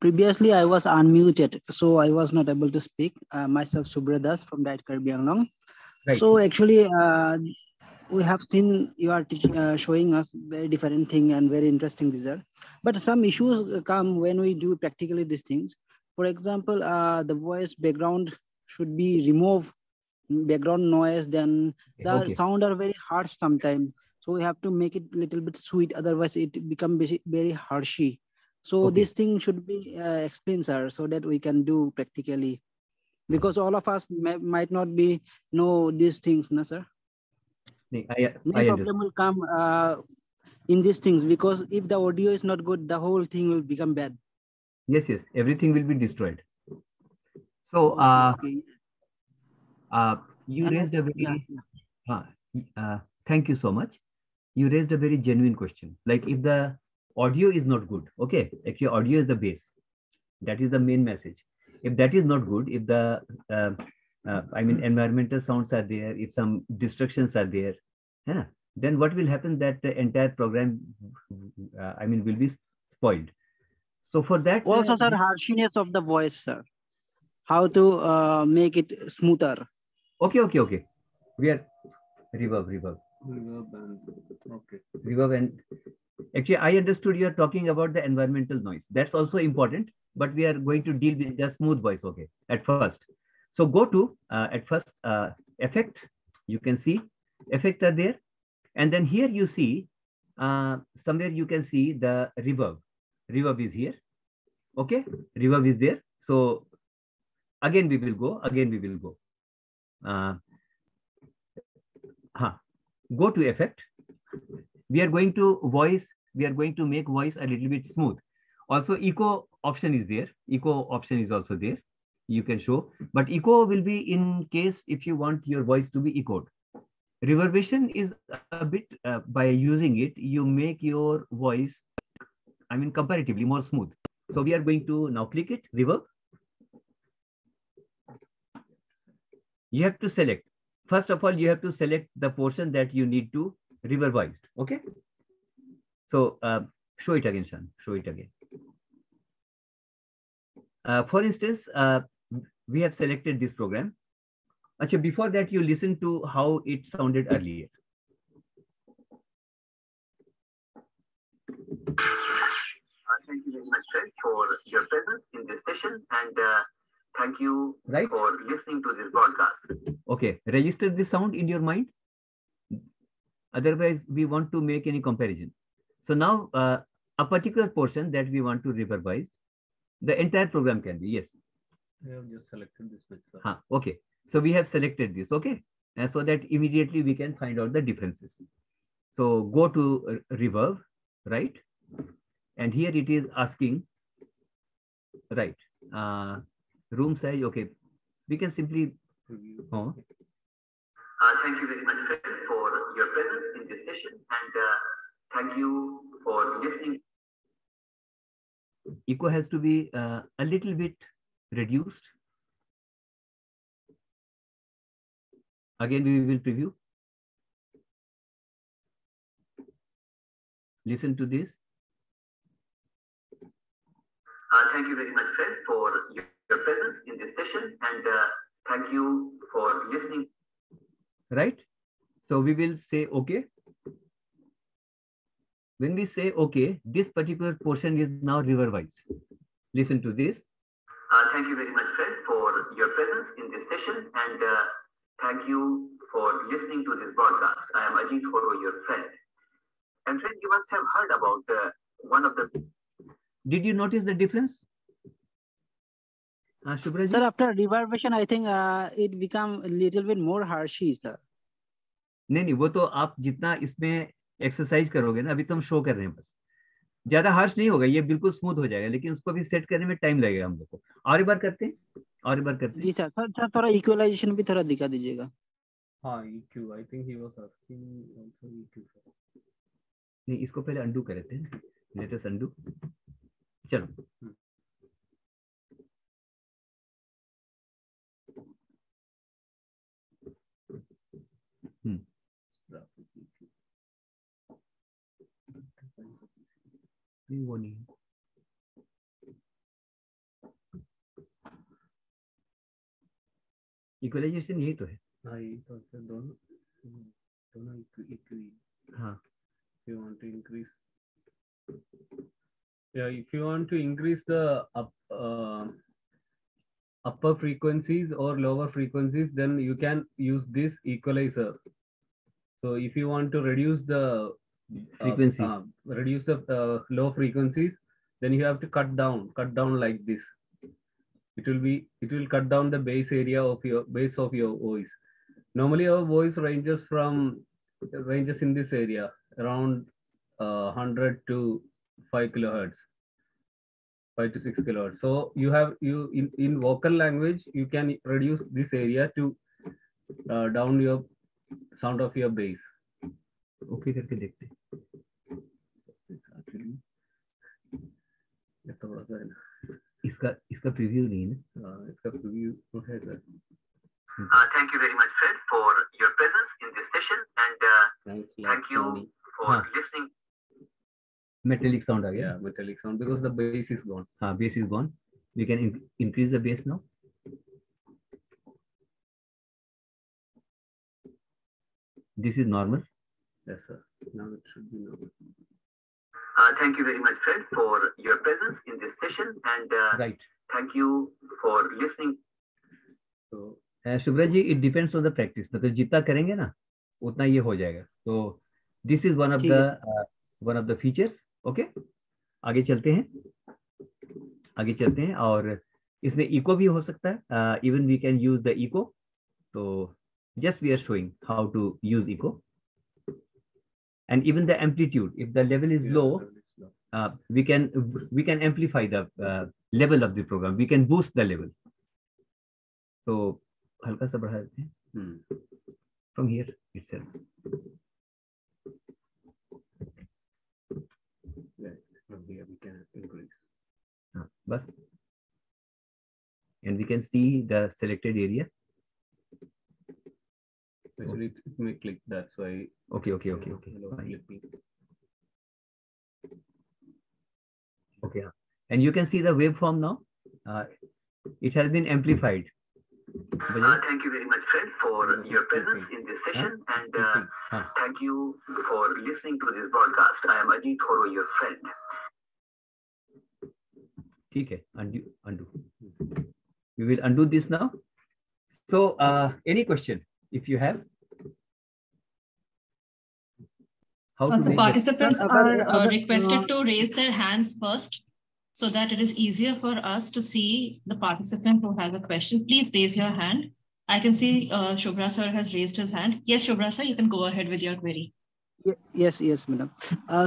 Previously, I was unmuted, so I was not able to speak. Uh, myself, Shubhra Das from Diet Karbi Anglong. Right. So actually, uh, we have seen you are teaching, uh, showing us very different thing and very interesting result. But some issues come when we do practically these things. For example, uh, the voice background should be removed, background noise. Then the okay. sound are very harsh sometimes. So we have to make it little bit sweet. Otherwise, it become very harshy. So Okay. this thing should be uh, explained, sir, so that we can do practically. Because all of us may, might not be know these things, no, sir. I, I Many understand. problem will come uh, in these things because if the audio is not good, the whole thing will become bad. Yes, yes. Everything will be destroyed. So uh, Okay. uh, you And raised a yeah, very yeah. uh, uh, thank you so much. You raised a very genuine question. Like if the audio is not good, okay, actually audio is the base. That is the main message. If that is not good, if the uh, uh, I mean environmental sounds are there, if some distractions are there, yeah, then what will happen? That the entire program, uh, I mean, will be spoiled. So for that, Also, sir, harshness of the voice, sir. How to uh, make it smoother. okay, okay, okay. We are reverb, reverb. Okay. reverb actually i understood you are talking about the environmental noise. That's also important but we are going to deal with the smooth voice okay at first. So go to uh, at first uh, effect. You can see effect are there. And then here you see uh, somewhere you can see the reverb. Reverb is here okay? Reverb is there. So again we will go again we will go. Uh, go to effect. We are going to voice, we are going to make voice a little bit smooth. Also echo option is there. Echo option is also there. You can show, but echo will be in case if you want your voice to be echoed. Reverberation is a bit, uh, by using it, you make your voice, I mean, comparatively more smooth. So we are going to now click it, reverb. You have to select. First of all, you have to select the portion that you need to reverbized. Okay. So uh, show it again, Shan. Show it again. Uh, for instance, uh, we have selected this program. Achha, before that, you listen to how it sounded earlier. Uh, thank you very much, sir, for your presence in this session, and uh, thank you Right. for listening to this broadcast. Okay, register the sound in your mind. Otherwise, we want to make any comparison. So now uh, a particular portion that we want to reverbize, the entire program can be, yes. I have just selected this much. sir. Huh, okay. So we have selected this, okay? And so that immediately we can find out the differences. So go to uh, reverb, right? And here it is asking, right? Uh, room size, okay. We can simply, oh, Uh, thank you very much, for your presence in this session, and uh, thank you for listening. echo has to be uh, a little bit reduced. Again, we will preview. Listen to this. Uh, thank you very much, sir, for your, your presence in this session, and uh, thank you for listening. right? So we will say okay. When we say okay, this particular portion is now reverbized. Listen to this. Uh, thank you very much, sir, for your presence in this session, and uh, thank you for listening to this broadcast. I am Ajit Horo, your friend. And friend, you must have heard about uh, one of the Did you notice the difference? Uh, Sir, after reverberation, I think uh, it become a little bit more harshy, sir. नहीं नहीं वो तो आप जितना इसमें exercise करोगे ना अभी तो हम शो कर रहे हैं बस ज़्यादा हार्श नहीं होगा ये बिल्कुल स्मूथ हो जाएगा लेकिन उसको भी सेट करने में टाइम लगेगा हम लोग को और एक बार करते हैं और एक बार करते जी हैं सर सर सर थोड़ा इक्वलाइजेशन भी थोड़ा दिखा दीजिएगा हाँ. I think he was asking also EQ. sir. नहीं इसको पहले अंडू कर लेते हैं लेट अस अंडू चलो warning. Equalization is it? I don't, don't bem bonito. いくら優先にいいとへ。はい、どの、どのいく、いくい。は。If you want to increase. Yeah, if you want to increase the up, uh, upper frequencies or lower frequencies, then you can use this equalizer. So if you want to reduce the Frequency. uh, reduce the uh, low frequencies then you have to cut down cut down like this. It will be it will cut down the bass area of your bass of your voice. Normally our voice ranges from ranges in this area around uh, 100 to 5 kilohertz 5 to 6 kilohertz. So you have you in, in vocal language you can reduce this area to uh, down your sound of your bass okay करके देखते हैं थोड़ा सा इसका इसका preview नहीं ना uh, इसका preview तो है sir Uh, thank you very much, Fred, for your presence in this session, and uh, thanks thank you for Huh. listening. Metallic sound uh yeah metallic sound because the bass is gone हाँ bass is gone we can increase the bass now this is normal yes sir. Now it should be normal Uh, thank you very much, Fred, for your presence in this session, and uh, right thank you for listening. so Shubhra ji it depends on the practice मतलब जितना करेंगे ना उतना ये हो जाएगा। तो this is one of ठीक the one of the features okay आगे चलते हैं। आगे चलते हैं और इसमें इको भी हो सकता है। Even we can use the echo तो just we are showing how to use echo and even the amplitude if the level is yeah, low, level is low. Uh, we can we can amplify the uh, level of the program we can boost the level so halka hmm. from here itself from here we can increase. Uh, bus. And we can see the selected area it, it may click. That's why. Okay. Okay. Okay. Okay. Okay. And you can see the waveform now. Uh, it has been amplified. Uh, thank you very much, Fred, for your presence in this session. Huh? And uh, huh. thank you for listening to this broadcast. I am Ajit Horo, your friend. Okay, undo, undo. We will undo this now. So, uh, any question? If you have how Also, participants are uh, other- requested to raise their hands first so that it is easier for us to see the participant who has a question. Please raise your hand. I can see uh, Shubhra sir has raised his hand. Yes, Shubhra sir, you can go ahead with your query. Yes yes madam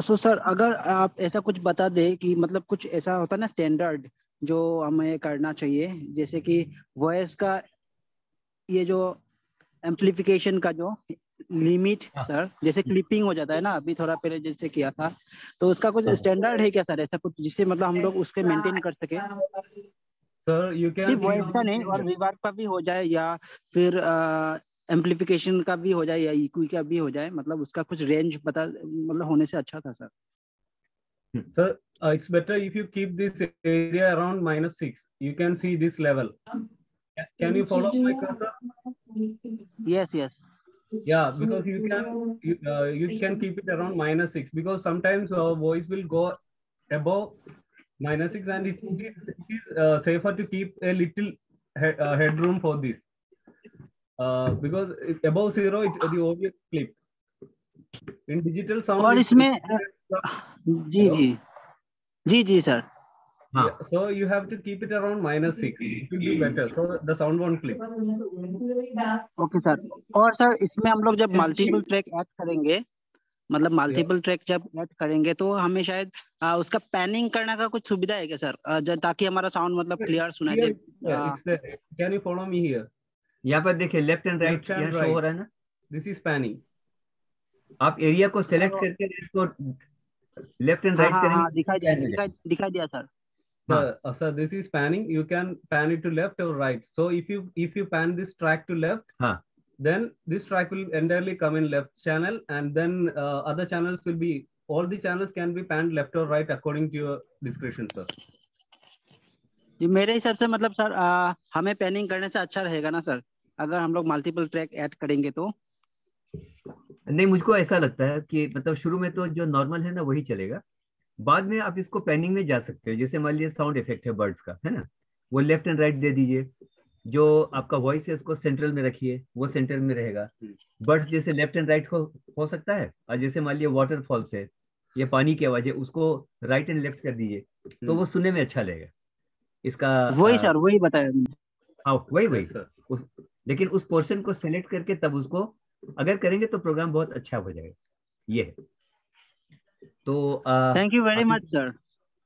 so sir अगर आप ऐसा कुछ बता दे कि मतलब कुछ ऐसा होता है ना स्टैंडर्ड जो हमें करना चाहिए जैसे कि वॉइस का ये जो एम्पलीफिकेशन का जो लिमिट हाँ। सर जैसे क्लिपिंग हो जाता है ना अभी थोड़ा पहले जैसे किया था तो उसका कुछ हाँ। स्टैंडर्ड है क्या सर ऐसा कुछ जिससे मतलब हम लोग उसके मेंटेन कर सके Sir, you can. सिर्फ़ वॉइस का नहीं और रिवर्ब का भी हो जाए या फिर एम्पलीफिकेशन का भी हो जाए या इक्वी का भी हो जाए मतलब उसका कुछ रेंज बता मतलब होने से अच्छा था sir it's better if you keep this area around minus six. You can see this level. Ca- Can you follow my cursor? Yes yes Yeah, because you can you, uh, you can keep it around minus six because sometimes our voice will go above minus six, and it is, it is uh, safer to keep a little he- uh, headroom for this. Uh, because if above zero, it, the audio clip. In digital sound, और it's- इसमें it's- जी जी जी जी sir हाँ. Yeah, so you have to keep it around minus six. It will be better. So the sound won't clip. Okay sir और sir इसमें हम लोग जब मल्टीपल ट्रैक ऐड करेंगे मतलब मल्टीपल ट्रैक जब ऐड करेंगे तो हमें शायद आ, उसका पैनिंग करने का कुछ सुविधा है क्या सर ताकि हमारा साउंड मतलब क्लियर सुनाई दे हाँ. Can you follow me here? यहाँ पर देखिए लेफ़्ट एंड राइट शो हो रहा है ना This is panning. आप एरिया को सेलेक्ट हाँ. करके इसको लेफ़्ट एंड हाँ राइट हाँ हाँ करेंगे दिखाई दिया दिखाई दिखाई दिया sir Sir, uh, sir, this is panning. You can pan it to left or right. So if you if you pan this track to left, Huh. then this track will entirely come in left channel, and then uh, other channels will be all the channels can be panned left or right according to your discretion, sir. ये मेरे हिसाब से मतलब sir आ, हमें panning करने से अच्छा रहेगा ना सर अगर हम लोग मल्टीपल ट्रैक ऐड करेंगे तो नहीं मुझको ऐसा लगता है कि मतलब शुरू में तो जो नॉर्मल है ना वही चलेगा बाद में आप इसको पैनिंग में जा सकते हो। जैसे मान लीजिए साउंड इफ़ेक्ट है बर्ड्स का है ना? वो लेफ़्ट एंड राइट दे दीजिए। जो आपका वॉइस है उसको सेंट्रल में रखिए वो सेंटर में रहेगा। बर्ड्स जैसे लेफ़्ट एंड राइट हो हो सकता है? और जैसे मान लीजिए वाटरफॉल्स है या पानी की आवाज़ है उसको राइट एंड लेफ़्ट कर दीजिए तो वो सुनने में अच्छा लगेगा। इसका वही सर वही बताया हाँ वही वही। Yes, sir. उस लेकिन उस पोर्शन को सेलेक्ट करके तब उसको अगर करेंगे तो प्रोग्राम बहुत अच्छा हो जाएगा। ये है। तो thank you very much sir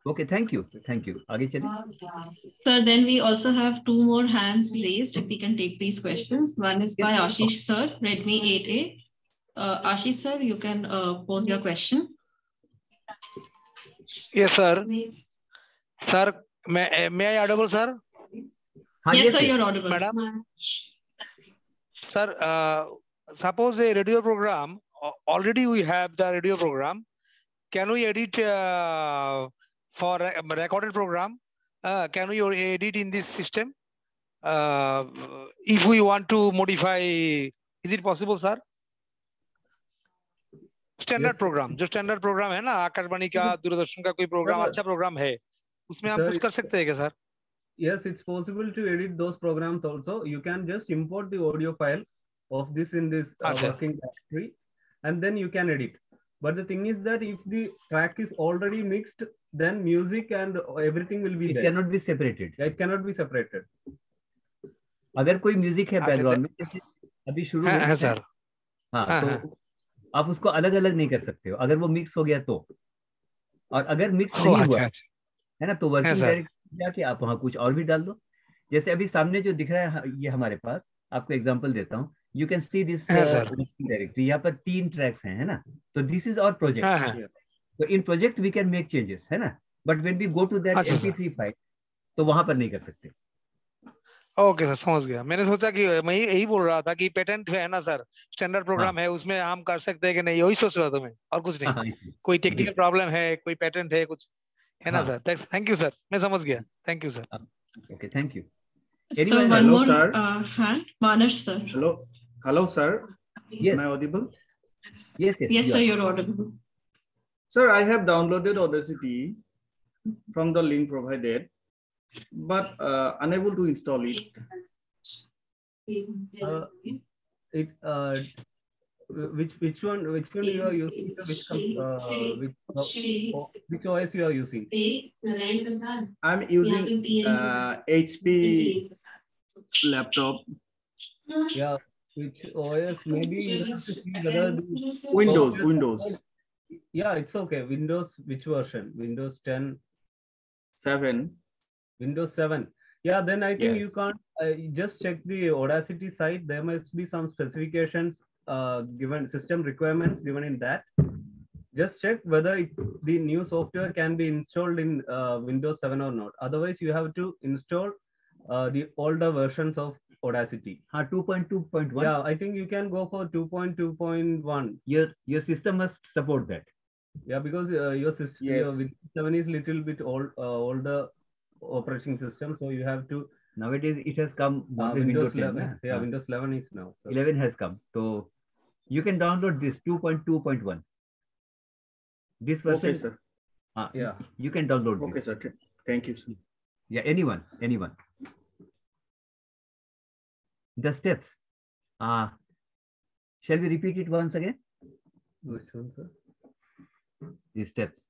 okay thank you thank you आगे चलिए। Sir then we also have two more hands raised if we can take these questions one is by Ashish sir Redmi 8A Ashish sir you can pose your question yes sir sir मैं may I audible sir yes sir you are audible madam sir suppose a radio programme already we have the radio programme Can we edit uh, for a recorded program? Uh, can we edit in this system? Uh, if we want to modify, is it possible, sir? Standard Yes. Programme जो standard programme है ना आकाशवाणी का दूरदर्शन का कोई programme अच्छा programme है उसमें हम कुछ कर सकते हैं क्या sir Yes, it's possible to edit those programs also. You can just import the audio file of this in this uh, working directory, and then you can edit. But the thing is that if the track is already mixed, then music and everything will be It there. cannot be separated. It cannot be separated. अगर कोई music है अच्छा, background में जैसे अभी शुरू हाँ हाँ सर। हाँ हाँ, तो हाँ। आप उसको अलग अलग नहीं कर सकते हो। अगर वो मिक्स हो गया तो। और अगर मिक्स नहीं अच्छा हुआ अच्छा है ना तो है वर्किंग सर डायरेक्टरी जाके आप वहाँ कुछ और भी डाल दो। जैसे अभी सामने जो दिख रहा है ये हमारे पास। आपको एग्जांपल देता हूँ। यू कैन सी दिस हाँ, डायरेक्टरी यहाँ पर तीन ट्रैक्स हैं है ना? तो दिस इज़ आवर प्रोजेक्ट हाँ हाँ। तो in project we can make changes है ना? But when we go to that sir. MP3 file तो वहाँ पर नहीं कर सकते। ओके सर समझ गया। मैंने सोचा कि मैं यही यही बोल रहा था कि पेटेंट है ना सर? स्टैंडर्ड प्रोग्राम हाँ. है उसमें हम कर सकते हैं कि नहीं? यही सोच रहा था मैं और कुछ नहीं। हाँ, कोई टेक्निकल प्रॉब्लम है कोई पेटेंट है कुछ है ना हाँ। सर? थैंक यू सर मैं समझ गया। Thank you sir okay thank you uh, hand, Manas sir. Hello, hello, sir. yes Am I audible? yes yes, Yes, you sir, are. you're audible. Sir, I have downloaded Audacity from the link provided, but uh, unable to install it. Uh, It, uh, which, which one, which one you are using, sir? which, com- uh, which, uh, oh, which OS you are using? I'm using uh, HP laptop, Yeah, which OS, maybe you have to see whether the Windows, software Windows Yeah, it's okay. Windows, which version? Windows 10, 7. Windows 7. Yeah, then I think you can't uh, just check the Audacity site. There must be some specifications uh, given, system requirements given in that. Just check whether it, the new software can be installed in uh, Windows 7 or not. Otherwise, you have to install uh, the older versions of Audacity. Ah, uh, 2.2.1. Yeah, I think you can go for 2.2.1. Your your system must support that. Yeah, because uh, your system yes. your seven is little bit old uh, older operating system, so you have to. Nowadays, it has come. Uh, Windows, Windows 11. 11 yeah, yeah, Windows 11 is now. So. 11 has come. So you can download this 2.2.1. This version. Okay, sir. Uh, yeah. You can download okay, this. Sir. Thank you, sir. Yeah, anyone, anyone the steps uh shall we repeat it once again Which one, sir? the steps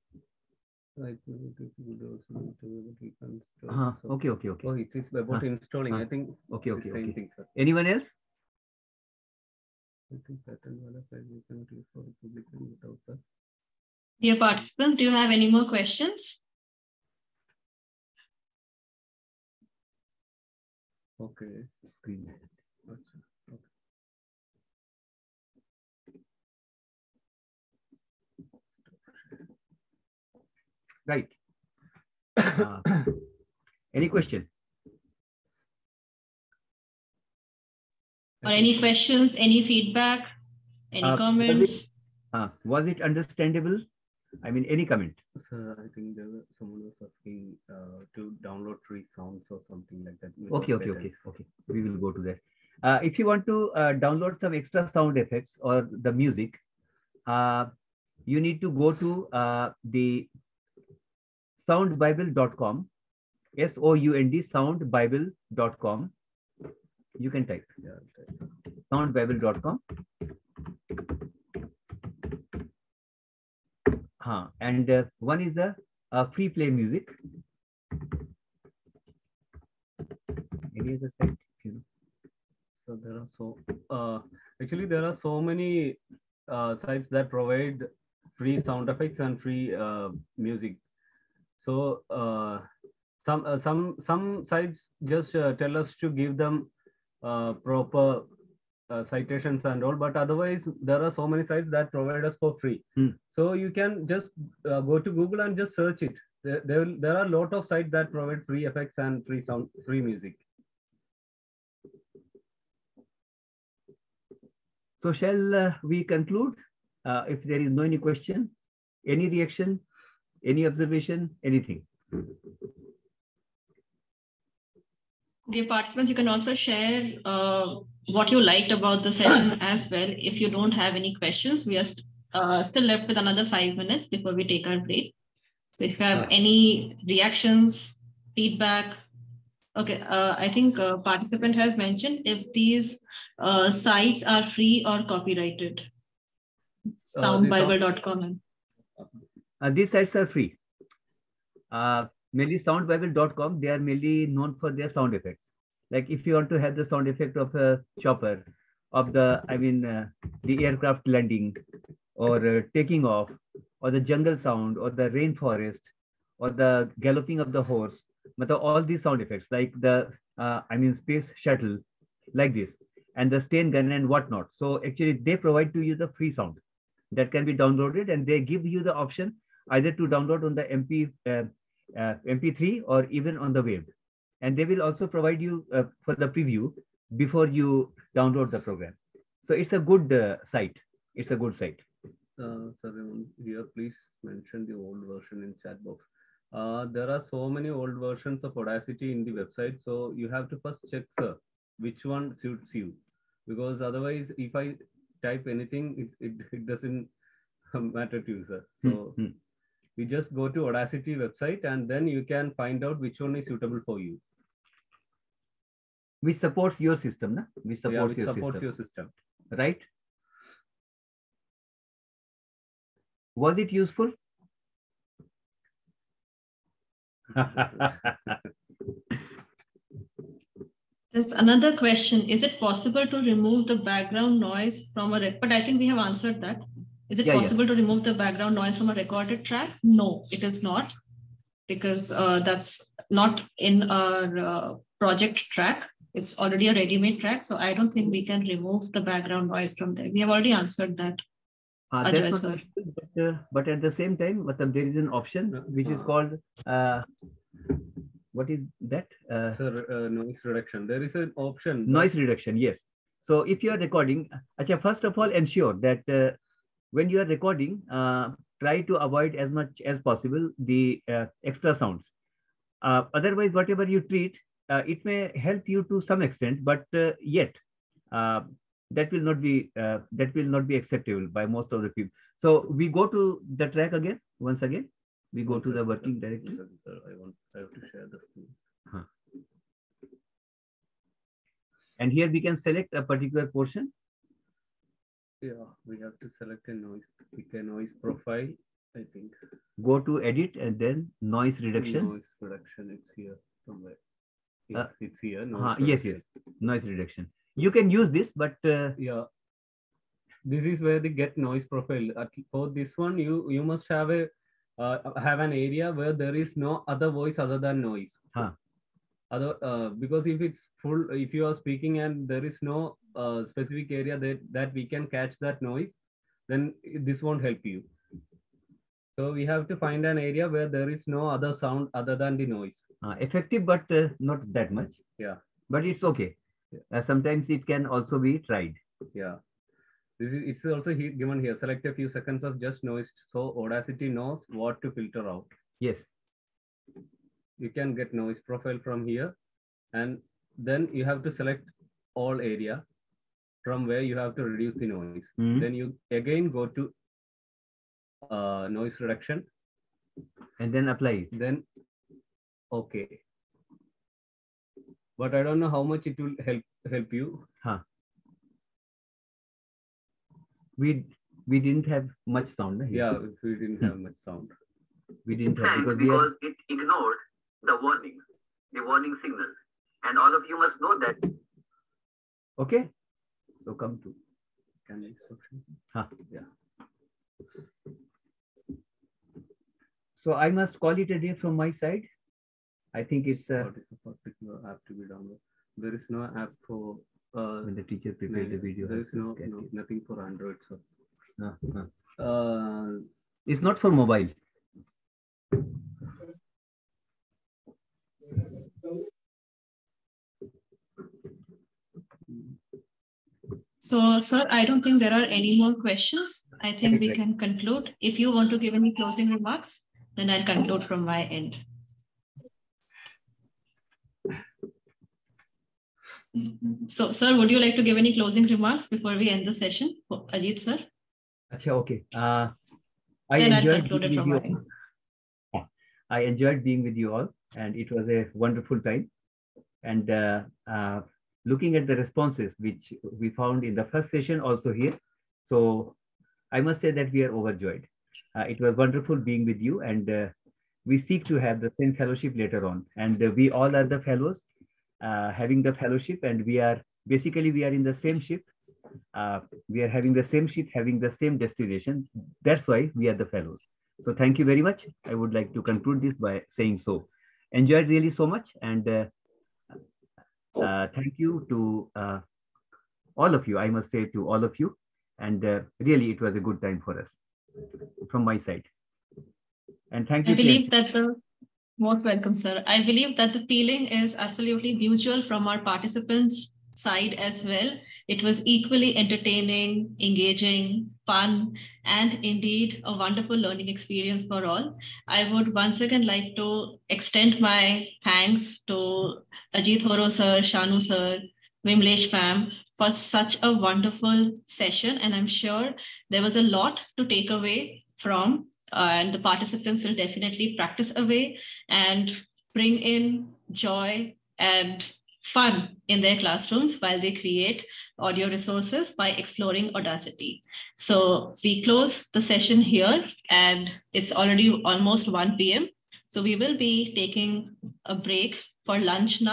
Like, uh, this Windows, uh, we can install uh, some- okay okay okay Oh, it is about Ah, installing. ah, I think okay the okay same okay thing, sir. anyone else I think pattern wala file we cannot use for publication without the Dear participants, do you have any more questions? okay. screen Acha, okay. Right uh, any question Or any questions, any feedback, any Uh, comments? uh, was it understandable i mean any comment Sir, I think there was someone was asking uh, to download free sounds or something like that. Okay okay better. okay okay we will go to that uh, if you want to uh, download some extra sound effects or the music uh, you need to go to uh, the soundbible.com s-o-u-n-d soundbible.com you can type soundbible.com huh. and uh, one is the uh, free play music any other site? So there are so uh, actually there are so many uh, sites that provide free sound effects and free uh, music. So uh, some uh, some some sites just uh, tell us to give them uh, proper uh, citations and all, but otherwise there are so many sites that provide us for free. Hmm. So you can just uh, go to Google and just search it. There, there, there are a lot of sites that provide free effects and free sound, free music. So shall uh, we conclude? Uh, if there is no any question, any reaction, any observation, anything? Dear participants, you can also share uh, what you liked about the session as well. If you don't have any questions, we are st- uh, still left with another five minutes before we take our break. So if you have any reactions, feedback, okay, uh, I think uh, participant has mentioned if these uh, sites are free or copyrighted. Uh, Soundbible.com. Uh, these sites are free. Uh, mainly soundbible.com, they are mainly known for their sound effects. Like if you want to have the sound effect of a chopper of the, I mean, uh, the aircraft landing or uh, taking off or the jungle sound or the rainforest or the galloping of the horse, but all these sound effects like the, uh, I mean, space shuttle like this and the stain gun and whatnot. So actually they provide to you the free sound that can be downloaded and they give you the option either to download on the MP, uh, uh, MP3 or even on the web. And they will also provide you uh, for the preview before you download the program. So it's a good uh, site. It's a good site. Uh, sir, here please mention the old version in chat box. Uh, there are so many old versions of Audacity in the website. So you have to first check, sir, which one suits you. Because otherwise, if I type anything, it, it, it doesn't matter to you, sir. So Hmm, hmm. You just go to Audacity website and then you can find out which one is suitable for you. Which supports your system, na? Which supports yeah, which your supports system, your system. right? Was it useful? There's another question. Is it possible to remove the background noise from a rec? But I think we have answered that. Is it Yeah, yeah. possible to remove the background noise from a recorded track? No, it is not, because uh, that's not in our uh, project track. It's already a ready-made track, so I don't think we can remove the background noise from there. We have already answered that. Uh, Ajay, sir. not but, uh, but at the same time, matlab, there is an option which is called uh, what is that? Uh, Sir, uh, noise reduction. There is an option. noise reduction. Yes. So if you are recording, acha, first of all, ensure that uh, when you are recording, uh, try to avoid as much as possible the uh, extra sounds. Uh, otherwise, whatever you treat, uh, it may help you to some extent, but uh, yet uh, that will not be uh, that will not be acceptable by most of the people. So we go to the track again once again. We go to the working directory. One second, sir. I want I have to share the screen. And here we can select a particular portion. Yeah, we have to select a noise, pick a noise profile, I think. Go to edit and then noise reduction. Noise reduction, it's here somewhere. Uh, it's here. Uh, yes, yes, noise reduction. You can use this, but uh, Yeah. This is where the get noise profile. For this one, you you must have a uh, have an area where there is no other voice other than noise. Huh. Other uh, because if it's full, if you are speaking and there is no uh, specific area that that we can catch that noise, then this won't help you. So we have to find an area where there is no other sound other than the noise. uh, effective, but uh, not that much. Yeah. But it's okay. Uh, sometimes it can also be tried. Yeah. This is it's also given here. Select a few seconds of just noise so Audacity knows what to filter out. Yes. You can get noise profile from here, and then you have to select all area from where you have to reduce the noise. Mhm. Then you again go to uh, noise reduction. And then apply it. Then okay. But I don't know how much it will help help you. Huh. We we didn't have much sound. na, here. Yeah, we didn't have much sound. We didn't have Thanks, because we are because it ignored the warning, the warning signal. And all of you must know that okay. So come to Can I instruction? Huh. Yeah. so I must call it a day from my side. I think it's a. What is the particular app to be downloaded? There is no app for. Uh, when the teacher prepared the video. There is no, no nothing for Android. So uh. uh, It's not for mobile. So, sir, I don't think there are any more questions. I think we can conclude. If you want to give any closing remarks, then I'll conclude from my end. So, sir, would you like to give any closing remarks before we end the session? Oh, Ajit, sir? Acha, okay. Uh, I Then I'll enjoyed conclude it being from with my you. end. I enjoyed being with you all, and it was a wonderful time. And uh, uh, looking at the responses which we found in the first session, also here, so I must say that we are overjoyed. Uh, it was wonderful being with you, and uh, we seek to have the same fellowship later on. And uh, we all are the fellows, uh, having the fellowship, and we are basically we are in the same ship, uh, we are having the same ship, having the same destination. That's why we are the fellows. So thank you very much. I would like to conclude this by saying so. Enjoyed really so much. And uh, thank you to uh, all of you. I must say to all of you. And uh, really, it was a good time for us from my side. And thank you. I believe that the most welcome, sir. I believe that the feeling is absolutely mutual from our participants' side as well. It was equally entertaining, engaging, fun, and indeed a wonderful learning experience for all. I would once again like to extend my thanks to Ajit Horo sir, Shanu sir, Vimlesh fam for such a wonderful session. And I'm sure there was a lot to take away from uh, and the participants will definitely practice away and bring in joy and fun in their classrooms while they create audio resources by exploring Audacity. So we close the session here and it's already almost 1 p.m. So we will be taking a break for lunch now.